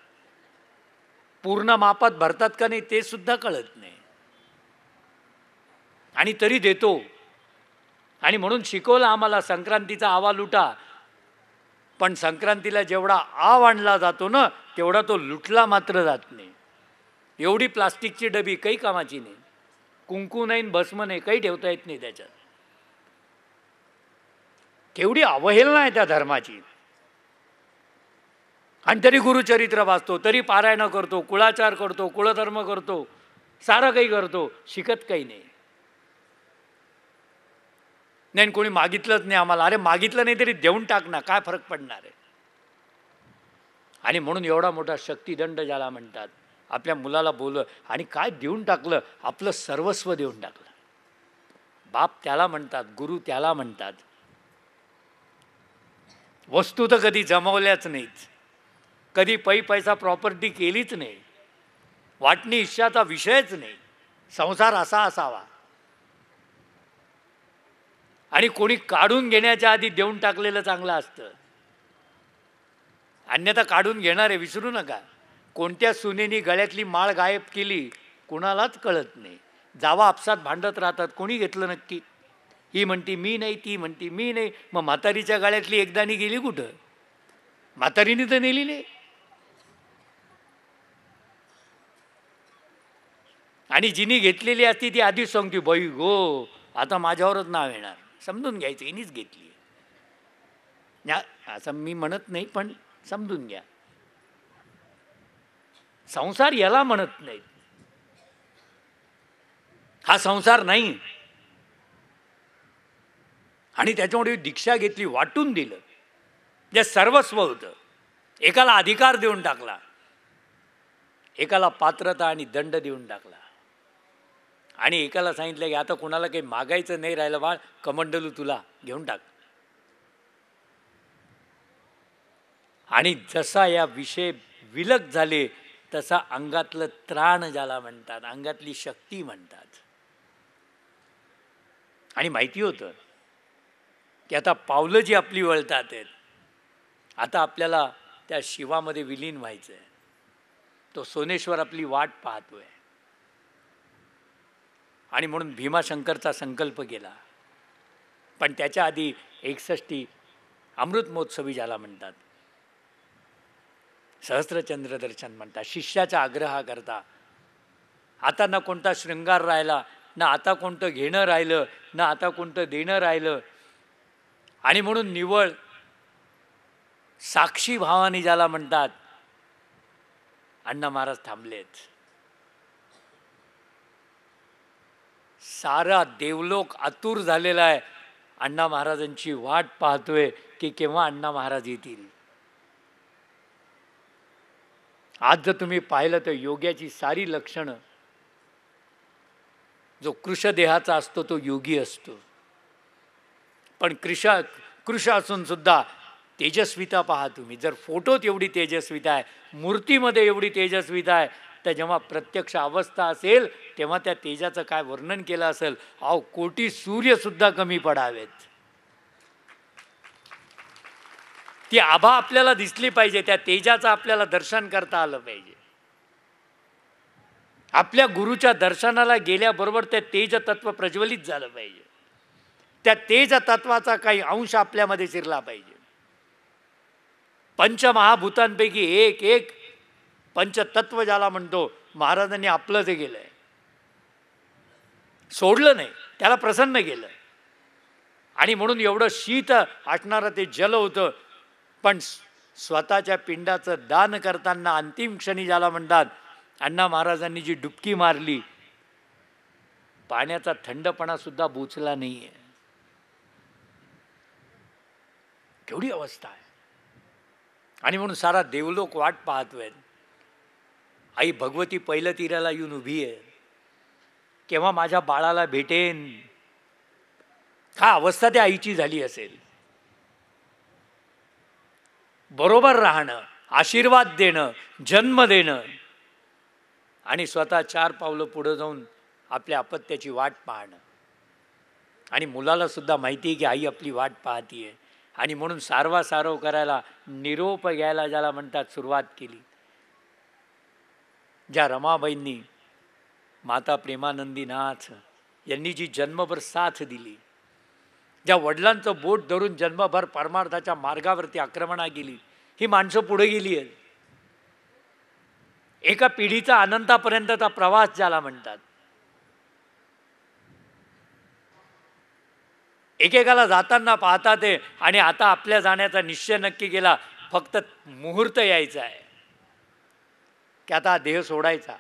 पूर्ण मापात भरतात का नाही ते सुद्धा कळत नाही. आणि तरी देतो. आणि म्हणून शिकवलं आम्हाला संक्रांतीचा आवा लुटा. पण संक्रांतीला जेवढा आव आणला जातो ना तेवढा तो लुटला मात्र जात नाही. एवढी प्लास्टिकची डबी काही कामाची नाही. कुंकू नाही भस्म नाही काही ठेवता येत नाही त्याच्यात. केवढी अवहेलना आहे त्या धर्माची. आणि तरी गुरुचरित्र वाचतो तरी पारायणं करतो कुळाचार करतो कुळधर्म करतो सारं काही करतो शिकत काही नाही. नाही कोणी मागितलंच नाही आम्हाला. अरे मागितलं नाही तरी देऊन टाक ना काय फरक पडणार आहे? आणि म्हणून एवढा मोठा शक्तिदंड ज्याला म्हणतात आपल्या मुलाला बोललं आणि काय देऊन टाकलं? आपलं सर्वस्व देऊन टाकलं. बाप त्याला म्हणतात गुरु त्याला म्हणतात. वस्तू तर कधी जमवल्याच नाहीत. कधी पै पैसा प्रॉपर्टी केलीच नाही. वाटणी इच्छाचा विषयच नाही. संसार असा असावा. आणि कोणी काढून घेण्याच्या आधी देऊन टाकलेलं चांगलं असतं. अन्यथा काढून घेणार आहे विसरू नका. कोणत्या सुनेनी गळ्यातली माळ गायब केली कुणालाच कळत नाही. जावा आपसात भांडत राहतात कोणी घेतलं नक्की? ही म्हणती मी नाही ती म्हणती मी नाही. मग म्हातारीच्या गळ्यातली एकदानी गेली कुठं? म्हातारीने तर नेली नाही. आणि जिनी घेतलेली असती ती आधीच सांगते बाई गो आता माझ्यावरच नाव येणार. समजून घ्यायचं हिनीच घेतली असं मी म्हणत नाही पण समजून घ्या. संसार याला म्हणत नाहीत. हा संसार नाही. आणि त्याच्यामुळे दीक्षा घेतली वाटून दिलं. जे सर्वस्व होतं. एकाला अधिकार देऊन टाकला. एकाला पात्रता आणि दंड देऊन टाकला. आणि एकाला सांगितलं की आता कोणाला काही मागायचं नाही राहिलं बाळ कमंडलू तुला घेऊन टाक. आणि जसा या विषय विलक झाले तसा अंगातलं त्राण ज्याला म्हणतात अंगातली शक्ती म्हणतात. आणि माहिती होतं की आता पावलं जी आपली वळतात आहेत आता आपल्याला त्या शिवामध्ये विलीन व्हायचं आहे तो सोनेश्वर आपली वाट पाहतोय. आणि म्हणून भीमाशंकरचा संकल्प केला. पण त्याच्या आधी एकसष्टी अमृत महोत्सवी ज्याला म्हणतात सहस्रचंद्र दर्शन म्हणतात. शिष्याचा आग्रह करता आता ना कोणता शृंगार राहिला ना आता कोणतं घेणं राहिलं ना आता कोणतं देणं राहिलं. आणि म्हणून निवळ साक्षी भावानी ज्याला म्हणतात अण्णा महाराज थांबलेत. सारा देवलोक आतुर झालेला आहे. अण्णा महाराजांची वाट पाहतोय की केव्हा अण्णा महाराज येतील. आज जर तुम्ही पाहिलं तर योग्याची सारी लक्षणं. जो कृषदेहाचा असतो तो योगी असतो. पण कृष कृष असून सुद्धा तेजस्विता पहा तुम्ही. जर फोटोत एवढी तेजस्विता आहे मूर्तीमध्ये एवढी तेजस्विता आहे तर जेव्हा प्रत्यक्ष अवस्था असेल तेव्हा त्या तेजाचं काय वर्णन केलं असेल? अहो कोटी सूर्यसुद्धा कमी पडावेत. ती आभा आपल्याला दिसली पाहिजे त्या तेजाचं आपल्याला दर्शन करता आलं पाहिजे. आपल्या गुरुच्या दर्शनाला गेल्याबरोबर ते तेज तत्व प्रज्वलित झालं पाहिजे. त्या तेज तत्वाचा काही अंश आपल्यामध्ये शिरला पाहिजे. पंचमहाभूतांपैकी एक एक पंचतत्व ज्याला म्हणतो महाराजांनी आपलं जे आहे सोडलं नाही त्याला प्रसन्न केलं. आणि म्हणून एवढं शीत असणारं ते जल होतं. पण स्वतःच्या पिंडाचं दान करताना अंतिम क्षणी ज्याला म्हणतात अण्णा महाराजांनी जी डुबकी मारली पाण्याचा थंडपणा सुद्धा नाही नाहीये. केवढी अवस्था आहे. आणि म्हणून सारा देवलोक वाट पाहतोय. आई भगवती पहिलं तीराला येऊन उभी आहे. केव्हा माझ्या बाळाला भेटेन? हा अवस्था त्या आईची झाली असेल? बरोबर राहणं आशीर्वाद देणं जन्म देणं आणि स्वतः चार पावलं पुढं जाऊन आपल्या अपत्याची वाट पाहणं. आणि मुलाला सुद्धा माहिती आहे की आई आपली वाट पाहतीये. आणि म्हणून सारवा सारव करायला निरोप घ्यायला ज्याला म्हणतात सुरुवात केली. ज्या रमाबाईंनी माता प्रेमानंदीनाथ यांनी जी जन्मभर साथ दिली ज्या वडिलांचं बोट धरून जन्मभर परमार्थाच्या मार्गावरती आक्रमणा गेली ही माणसं पुढे गेली आहेत. एका पिढीचा अनंतापर्यंतचा प्रवास ज्याला म्हणतात. एकेकाला जाताना पाहता ते आणि आता आपल्या जाण्याचा निश्चय नक्की केला फक्त मुहूर्त यायचा आहे. की आता देह सोडायचा.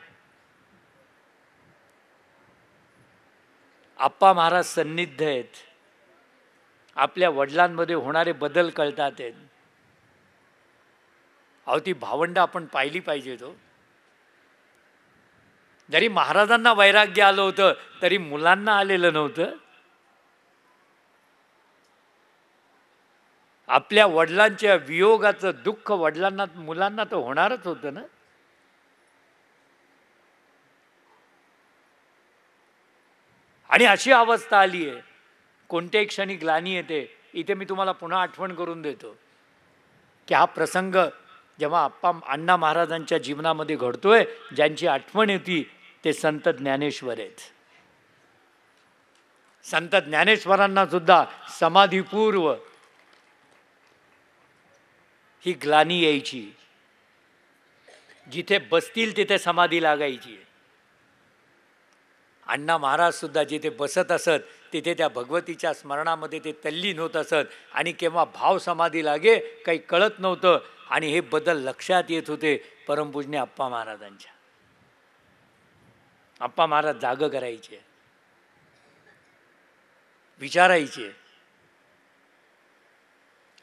आप्पा महाराज सन्निध आहेत. आपल्या वडिलांमध्ये होणारे बदल कळतात आहेत. अहो ती भावंड आपण पाहिली पाहिजे तो जरी महाराजांना वैराग्य आलं होतं तरी मुलांना आलेलं नव्हतं. आपल्या वडिलांच्या वियोगाचं दुःख वडिलांना मुलांना तर होणारच होतं ना. आणि अशी अवस्था आली आहे. कोणत्याही क्षणी ग्लानी येते. इथे मी तुम्हाला पुन्हा आठवण करून देतो. की हा प्रसंग जेव्हा आप्पा अण्णा महाराजांच्या जीवनामध्ये घडतोय ज्यांची आठवण येते ते संत ज्ञानेश्वर आहेत. संत ज्ञानेश्वरांना सुद्धा समाधीपूर्व ही ग्लानी यायची. जिथे बसतील तिथे समाधी लागायची. अण्णा महाराजसुद्धा जिथे बसत असत तिथे त्या भगवतीच्या स्मरणामध्ये ते तल्लीन होत असत. आणि केव्हा भाव समाधी लागे काही कळत नव्हतं. आणि हे बदल लक्षात येत होते परमपूजने आप्पा महाराजांच्या. आप्पा महाराज जाग करायचे. विचारायचे.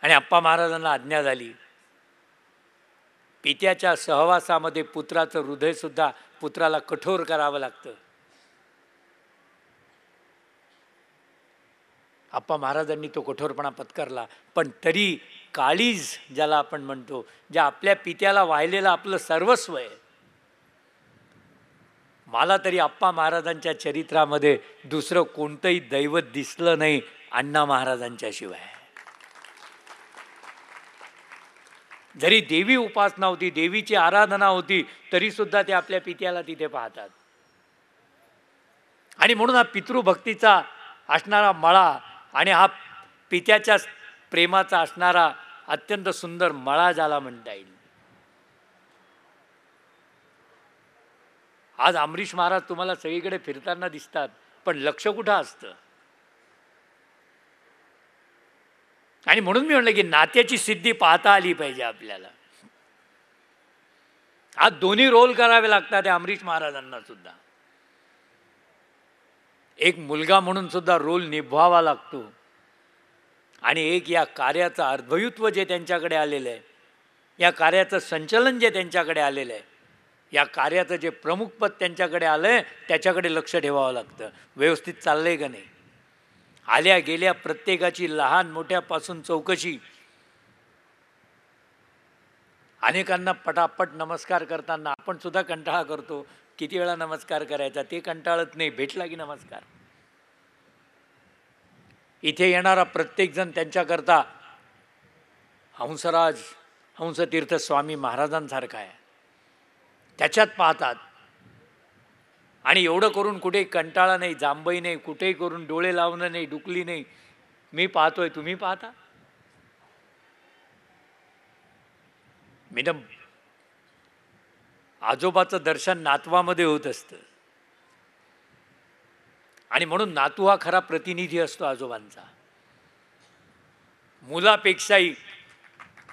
आणि आप्पा महाराजांना आज्ञा झाली. पित्याच्या सहवासामध्ये पुत्राचं हृदयसुद्धा पुत्राला कठोर करावं लागतं. आप्पा महाराजांनी तो कठोरपणा पत्करला. पण तरी काळीज ज्याला आपण म्हणतो ज्या आपल्या पित्याला वाहिलेलं आपलं सर्वस्व आहे. मला तरी आप्पा महाराजांच्या चरित्रामध्ये दुसरं कोणतंही दैवत दिसलं नाही अण्णा महाराजांच्या शिवाय. जरी देवी उपासना होती देवीची आराधना होती तरी सुद्धा ते आपल्या पित्याला तिथे पाहतात. आणि म्हणून हा पितृभक्तीचा असणारा मळा आणि हा पित्याच्या प्रेमाचा असणारा अत्यंत सुंदर मळा झाला म्हणता येईल. आज अमरीश महाराज तुम्हाला सगळीकडे फिरताना दिसतात पण लक्ष कुठं असतं? आणि म्हणून मी म्हणलं की नात्याची सिद्धी पाहता आली पाहिजे आपल्याला. आज दोन्ही रोल करावे लागतात अमरीश महाराजांना सुद्धा. एक मुलगा म्हणून सुद्धा रोल निभवावा लागतो. आणि एक या कार्याचं अर्धयुत्व जे त्यांच्याकडे आलेलं आहे या कार्याचं संचलन जे त्यांच्याकडे आलेलं आहे या कार्याचं जे प्रमुखपद त्यांच्याकडे आलं आहे त्याच्याकडे लक्ष ठेवावं लागतं. व्यवस्थित चाललं आहे का नाही? आल्या गेल्या प्रत्येकाची लहान मोठ्यापासून चौकशी. अनेकांना पटापट नमस्कार करताना आपण सुद्धा कंटाळा करतो. किती वेळा नमस्कार करायचा ते कंटाळत नाही भेटला की नमस्कार. इथे येणारा प्रत्येकजण त्यांच्याकरता हंसराज हंसतीर्थ स्वामी महाराजांसारखा आहे. त्याच्यात पाहतात. आणि एवढं करून कुठे कंटाळा नाही जांभई नाही कुठेही करून डोळे लावणं नाही डुकली नाही. मी पाहतोय तुम्ही पाहता? मी तर आजोबाचं दर्शन नातवामध्ये होत असतं. आणि म्हणून नातू हा खरा प्रतिनिधी असतो आजोबांचा. मुलापेक्षाही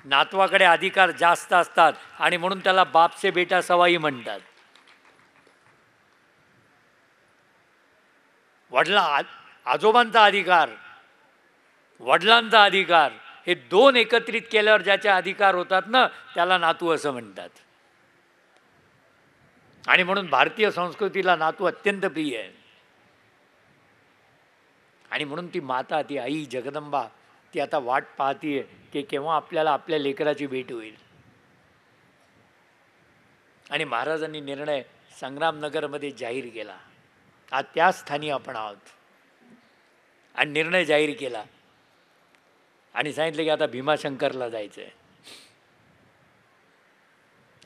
नातवाकडे अधिकार जास्त असतात आणि म्हणून त्याला बापसे बेटा सवाई म्हणतात. वडला आजोबांचा अधिकार वडिलांचा अधिकार हे दोन एकत्रित केल्यावर ज्याचे अधिकार होतात ना त्याला नातू असं म्हणतात. आणि म्हणून भारतीय संस्कृतीला नातू अत्यंत प्रिय आहे. आणि म्हणून ती माता ती आई जगदंबा ती आता वाट पाहतीये की केव्हा आपल्याला आपल्या लेकराची भेट होईल. आणि महाराजांनी निर्णय संग्रामनगरमध्ये जाहीर केला. आज त्या स्थानी आपण आहोत. आणि निर्णय जाहीर केला. आणि सांगितलं की आता भीमाशंकरला जायचं आहे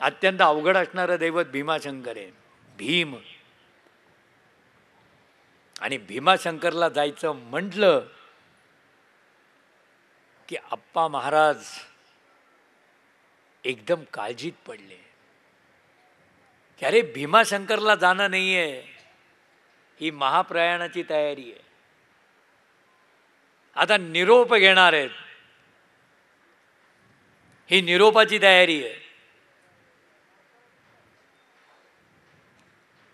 अत्यंत अवघड असणारं दैवत भीमाशंकर आहे. भीम. आणि भीमाशंकरला जायचं म्हटलं की आप्पा महाराज एकदम काळजीत पडले. की अरे भीमाशंकरला जाणं नाही आहे ही महाप्रयाणाची तयारी आहे. आता निरोप घेणार आहेत. ही निरोपाची तयारी आहे.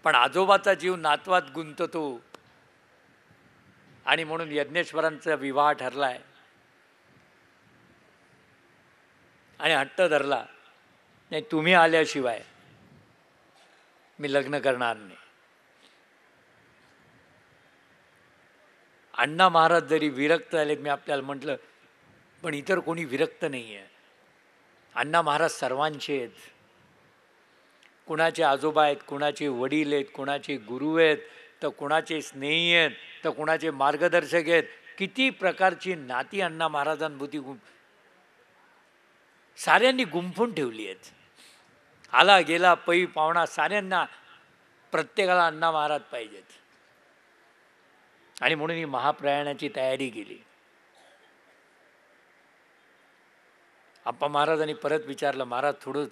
पण आजोबाचा जीव नातवात गुंततो आणि म्हणून यज्ञेश्वरांचा विवाह ठरलाय. आणि हट्ट धरला नाही तुम्ही आल्याशिवाय मी लग्न करणार नाही. अण्णा महाराज जरी विरक्त झालेत मी आपल्याला म्हटलं पण इतर कोणी विरक्त नाही आहे अण्णा महाराज सर्वांचे आहेत. कुणाचे आजोबा आहेत कुणाचे वडील आहेत कुणाचे गुरु आहेत तर कुणाचे स्नेही आहेत तर कुणाचे मार्गदर्शक आहेत किती प्रकारची नाती अण्णा महाराजांभूती गुं साऱ्यांनी गुंफून ठेवली आहेत. आला गेला पै पाहुणा साऱ्यांना प्रत्येकाला अण्णा महाराज पाहिजेत. आणि म्हणून ही महाप्रयाणाची तयारी केली. आप्पा महाराजांनी परत विचारलं महाराज थोडं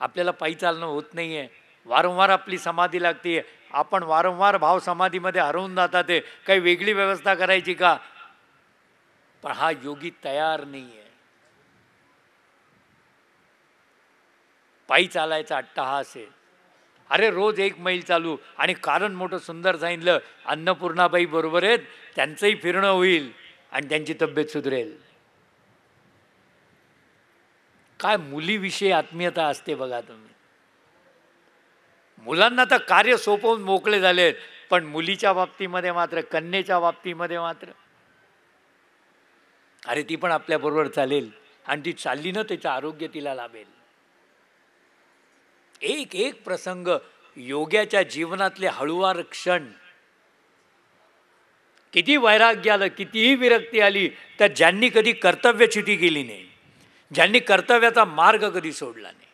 आपल्याला पायी चालणं होत नाही आहे वारंवार आपली समाधी लागते. आपण वारंवार भाव समाधीमध्ये हरवून जातात ते. काही वेगळी व्यवस्था करायची का? पण हा योगी तयार नाही आहे पायी चालायचा अट्टहास आहे. अरे रोज एक मैल चालू. आणि कारण मोठं सुंदर सांगितलं अन्नपूर्णाबाई बरोबर आहेत त्यांचंही फिरणं होईल आणि त्यांची तब्येत सुधरेल. काय मुलीविषयी आत्मीयता असते बघा तुम्ही. मुलांना तर कार्य सोपवून मोकळे झालेत पण मुलीच्या बाबतीमध्ये मात्र कन्येच्या बाबतीमध्ये मात्र. अरे ती पण आपल्याबरोबर चालेल आणि ती चालली ना त्याचं आरोग्य तिला लाभेल. एक एक प्रसंग योग्याच्या जीवनातले हळुवार क्षण. किती वैराग्य आलं कितीही विरक्ती आली तर ज्यांनी कधी कर्तव्यच्युती केली नाही. ज्यांनी कर्तव्याचा मार्ग कधी सोडला नाही.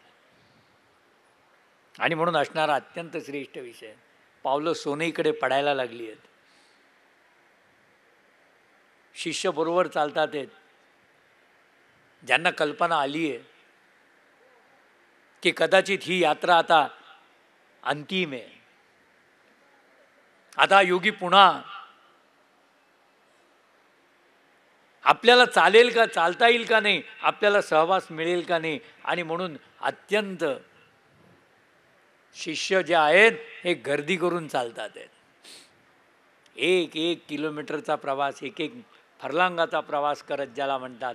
आणि म्हणून असणारा अत्यंत श्रेष्ठ विषय पावलं सोनईकडे पडायला लागली आहेत. शिष्य बरोबर चालतात आहेत. ज्यांना कल्पना आली आहे की कदाचित ही यात्रा आता अंतिम आहे. आता योगी पुन्हा आपल्याला चालेल का चालता येईल का नाही आपल्याला सहवास मिळेल का नाही? आणि म्हणून अत्यंत शिष्य जे आहेत हे गर्दी करून चालतात. आहेत एक एक किलोमीटरचा प्रवास एक एक फरलांगाचा प्रवास करत ज्याला म्हणतात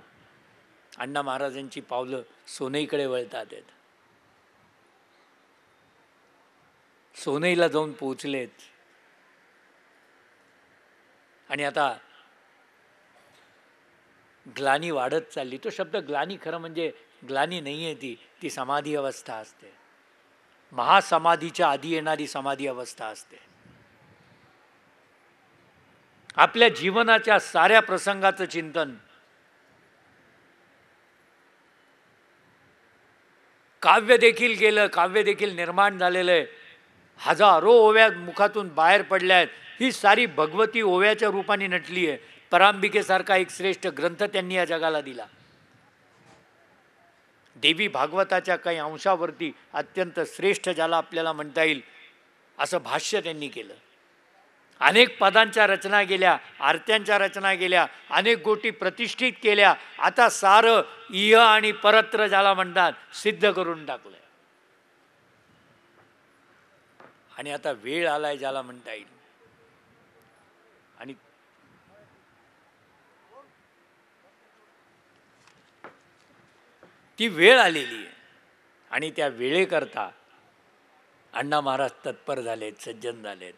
अण्णा महाराजांची पावलं सोनईकडे वळतात. आहेत सोनईला जाऊन पोचलेत आणि आता ग्लानी वाढत चालली. तो शब्द ग्लानी खरं म्हणजे ग्लानी नाही आहे ती ती समाधी अवस्था असते. महासमाधीच्या आधी येणारी समाधी अवस्था असते. आपल्या जीवनाच्या साऱ्या प्रसंगाचं चिंतन काव्य देखील केलं काव्य देखील निर्माण झालेलं आहे. हजारो ओव्या मुखातून बाहेर पडल्या आहेत. ही सारी भगवती ओव्याच्या रूपाने नटली आहे. परांबिकेसारखा एक श्रेष्ठ ग्रंथ त्यांनी या जगाला दिला. देवी भागवताच्या काही अंशावरती अत्यंत श्रेष्ठ ज्याला आपल्याला म्हणता येईल असं भाष्य त्यांनी केलं. अनेक पदांच्या रचना गेल्या आरत्यांच्या रचना गेल्या अनेक गोटी प्रतिष्ठित केल्या आता सारं इह आणि परत्र ज्याला म्हणतात सिद्ध करून टाकलं आणि आता वेळ आलाय ज्याला म्हणता येईल आणि ती वेळ आलेली आहे. आणि त्या वेळेकरता अण्णा महाराज तत्पर झालेत सज्जन झालेत.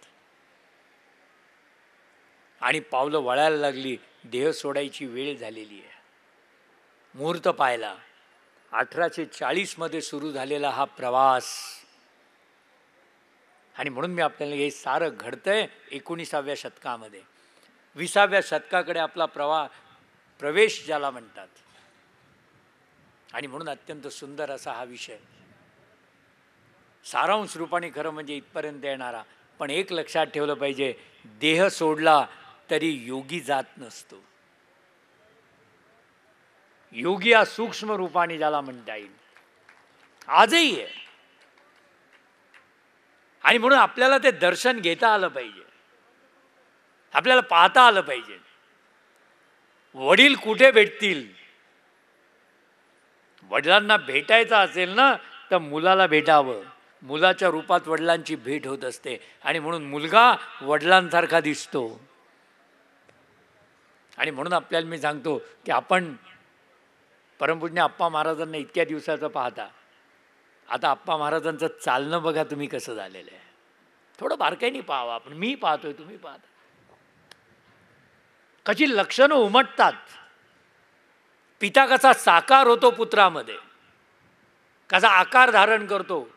आणि पावलं वळायला लागली देह सोडायची वेळ झालेली आहे. मुहूर्त पाहिला अठराशे चाळीसमध्ये सुरू झालेला हा प्रवास. आणि म्हणून मी आपल्याला हे सारं घडतंय एकोणीसाव्या शतकामध्ये. विसाव्या शतकाकडे आपला प्रवा प्रवेश ज्याला म्हणतात. आणि म्हणून अत्यंत सुंदर असा हा विषय. सारांश रूपाने खरं म्हणजे इथपर्यंत येणारा. पण एक लक्षात ठेवलं पाहिजे देह सोडला तरी योगी जात नसतो. योगी हा सूक्ष्म रूपाने ज्याला म्हणता येईल. आजही आहे. आणि म्हणून आपल्याला ते दर्शन घेता आलं पाहिजे. आपल्याला पाहता आलं पाहिजे. वडील कुठे भेटतील? वडिलांना भेटायचं असेल ना तर मुलाला भेटावं. मुलाच्या रूपात वडिलांची भेट होत असते आणि म्हणून मुलगा वडिलांसारखा दिसतो. आणि म्हणून आपल्याला मी सांगतो की आपण परमपूज्ञ आप्पा महाराजांना इतक्या दिवसाचं पाहता. आता आप्पा महाराजांचं चालणं बघा तुम्ही कसं झालेलं आहे. थोडं बारकाईने पाहावं आपण. मी पाहतोय तुम्ही पाहता. कशी लक्षणं उमटतात. पिता कसा साकार होतो पुत्रामध्ये. कसा आकार धारण करतो.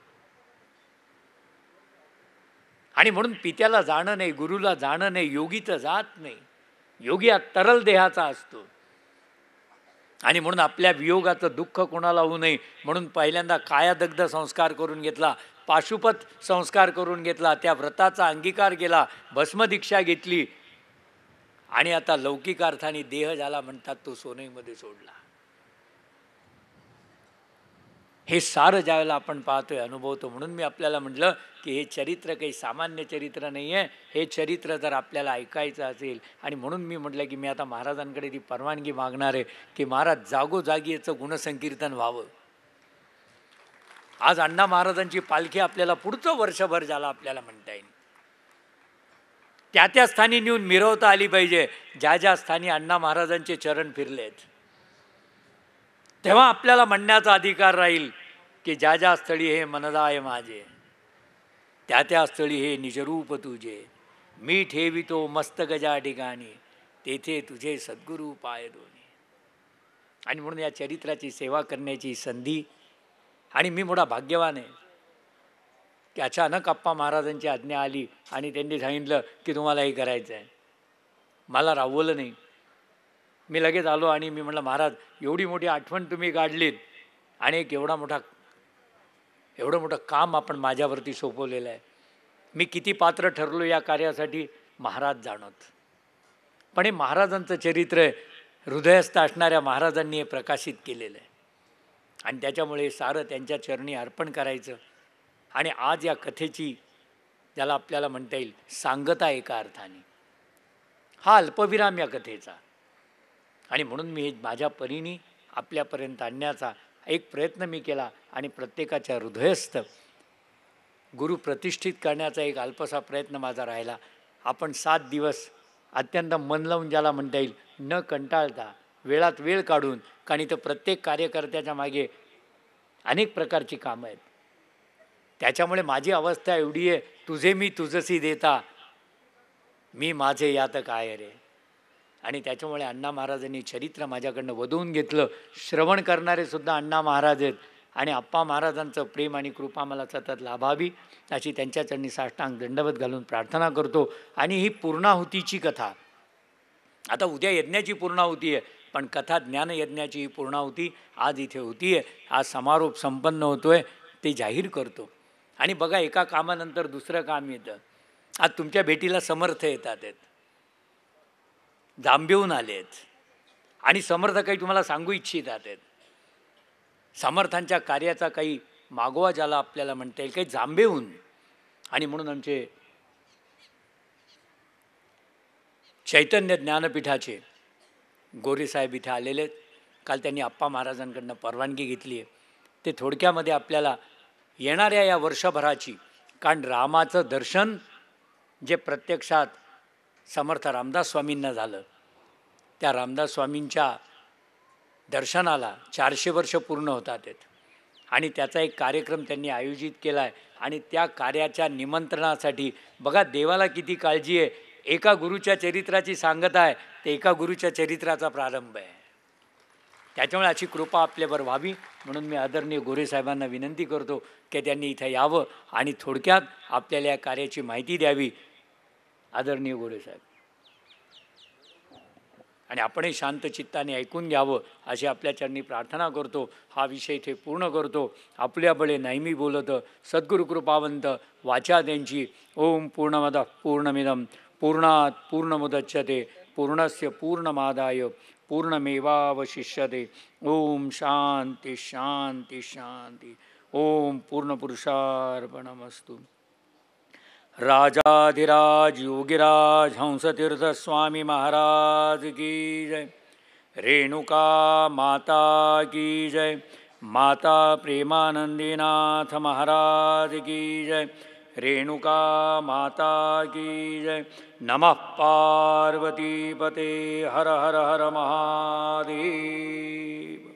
आणि म्हणून पित्याला जाणं नाही गुरुला जाणं नाही योगी तर जात नाही. योगी हा तरल देहाचा असतो. आणि म्हणून आपल्या वियोगाचं दुःख कोणाला होऊ नये म्हणून पहिल्यांदा कायादग्ध संस्कार करून घेतला पाशुपत संस्कार करून घेतला त्या व्रताचा अंगीकार केला भस्मदीक्षा घेतली आणि आता लौकिक अर्थाने देह झाला म्हणतात तो सोनईमध्ये सोडला. हे सारं ज्यावेळेला आपण पाहतोय अनुभवतो म्हणून मी आपल्याला म्हटलं की हे चरित्र काही सामान्य चरित्र नाही आहे हे चरित्र जर आपल्याला ऐकायचं असेल आणि म्हणून मी म्हटलं की मी आता महाराजांकडे ती परवानगी मागणार आहे की महाराज जागोजागी याचं गुणसंकीर्तन व्हावं. आज अण्णा महाराजांची पालखी आपल्याला पुढचं वर्षभर झाला आपल्याला म्हणता येईल. त्या त्या स्थानी नेऊन मिरवता आली पाहिजे. ज्या ज्या स्थानी अण्णा महाराजांचे चरण फिरलेत. तेव्हा आपल्याला म्हणण्याचा अधिकार राहील की ज्या ज्या स्थळी हे मनदाय माझे त्या त्या स्थळी हे निजरूप तुझे. मी ठेवितो मस्तक ज्या ठिकाणी तेथे तुझे सद्गुरू पाय दोन्ही आणि म्हणून या चरित्राची सेवा करण्याची संधी आणि मी मोठा भाग्यवान आहे. की अचानक अप्पा महाराजांची आज्ञा आली आणि त्यांनी सांगितलं की तुम्हाला हे करायचं आहे मला राबवलं नाही. मी लगेच आलो आणि मी म्हटलं महाराज एवढी मोठी आठवण तुम्ही काढलीत आणि एक एवढा मोठा एवढं मोठं काम आपण माझ्यावरती सोपवलेलं आहे. मी किती पात्र ठरलो या कार्यासाठी महाराज जाणत. पण हे महाराजांचं चरित्र हृदयस्थ असणाऱ्या महाराजांनी हे प्रकाशित केलेलं आहे. आणि त्याच्यामुळे सारं त्यांच्या चरणी अर्पण करायचं. आणि आज या कथेची ज्याला आपल्याला म्हणता येईल सांगता एका अर्थाने. हा अल्पविराम या कथेचा. आणि म्हणून मी माझ्या परीने आपल्यापर्यंत आणण्याचा एक प्रयत्न मी केला आणि प्रत्येकाच्या हृदयस्थ गुरु प्रतिष्ठित करण्याचा एक अल्पसा प्रयत्न माझा राहिला. आपण सात दिवस अत्यंत मन लावून ज्याला म्हणता येईल न कंटाळता वेळात वेळ काढून कारण इथं प्रत्येक कार्यकर्त्याच्या मागे अनेक प्रकारची कामं आहेत. त्याच्यामुळे माझी अवस्था एवढी आहे तुझे मी तुझसी देता. मी माझे यात काय रे? आणि त्याच्यामुळे अण्णा महाराजांनी चरित्र माझ्याकडनं वधवून घेतलं. श्रवण करणारे सुद्धा अण्णा महाराज आहेत. आणि आप्पा महाराजांचं प्रेम आणि कृपा मला सतत लाभावी अशी त्यांच्या चरणी साष्टांग दंडवत घालून प्रार्थना करतो. आणि ही पूर्णाहुतीची कथा. आता उद्या यज्ञाची पूर्णाहुती आहे पण कथा ज्ञानयज्ञाची ही पूर्णाहुती आज इथे होती आहे आज समारोप संपन्न होतो आहे ते जाहीर करतो. आणि बघा एका कामानंतर दुसरं काम येतं. आज तुमच्या भेटीला समर्थ येतात आहेत. जांभेहून आलेत आणि समर्थ काही तुम्हाला सांगू इच्छितात आहेत. समर्थांच्या कार्याचा काही मागोवा ज्याला आपल्याला म्हणता येईल काही जांभेहून. आणि म्हणून आमचे चैतन्य ज्ञानपीठाचे गोरेसाहेब इथे आलेले आहेत. काल त्यांनी आप्पा महाराजांकडनं परवानगी घेतली आहे. ते थोडक्यामध्ये आपल्याला येणाऱ्या या वर्षभराची कारण रामाचं दर्शन जे प्रत्यक्षात समर्थ रामदास स्वामींना झालं त्या रामदास स्वामींच्या दर्शनाला चारशे वर्ष पूर्ण होतात आहेत. आणि त्याचा एक कार्यक्रम त्यांनी आयोजित केला आहे आणि त्या कार्याच्या निमंत्रणासाठी बघा देवाला किती काळजी आहे एका गुरुच्या चरित्राची सांगत आहे ते एका गुरुच्या चरित्राचा प्रारंभ आहे. त्याच्यामुळे अशी कृपा आपल्यावर व्हावी. म्हणून मी आदरणीय गोरेसाहेबांना विनंती करतो की त्यांनी इथं यावं आणि थोडक्यात आपल्याला या कार्याची माहिती द्यावी. आदरणीय गोरेसाहेब आणि आपणही शांत चित्ताने ऐकून घ्यावं अशी आपल्या चरणी प्रार्थना करतो. हा विषय इथे पूर्ण करतो. आपल्या बळे नेहमी बोलत सद्गुरु कृपावंत वाचा त्यांची. ओम पूर्णमद पूर्णमिदम पूर्णात पूर्णमुदच्छते. पूर्णस्य पूर्णमादाय. पूर्णमेवावशिष्यते। ओम शांती शांती शांती ओम पूर्णपुरुषार्पणमस्तु। राजाधिराज योगिराज हंसतीर्थ स्वामी महाराज की जय। रेणुका माता की जय। माता प्रेमानंदीनाथ महाराज की जय। रेणुका माता की जय। नमः पार्वतीपते। हर हर हर महादेव।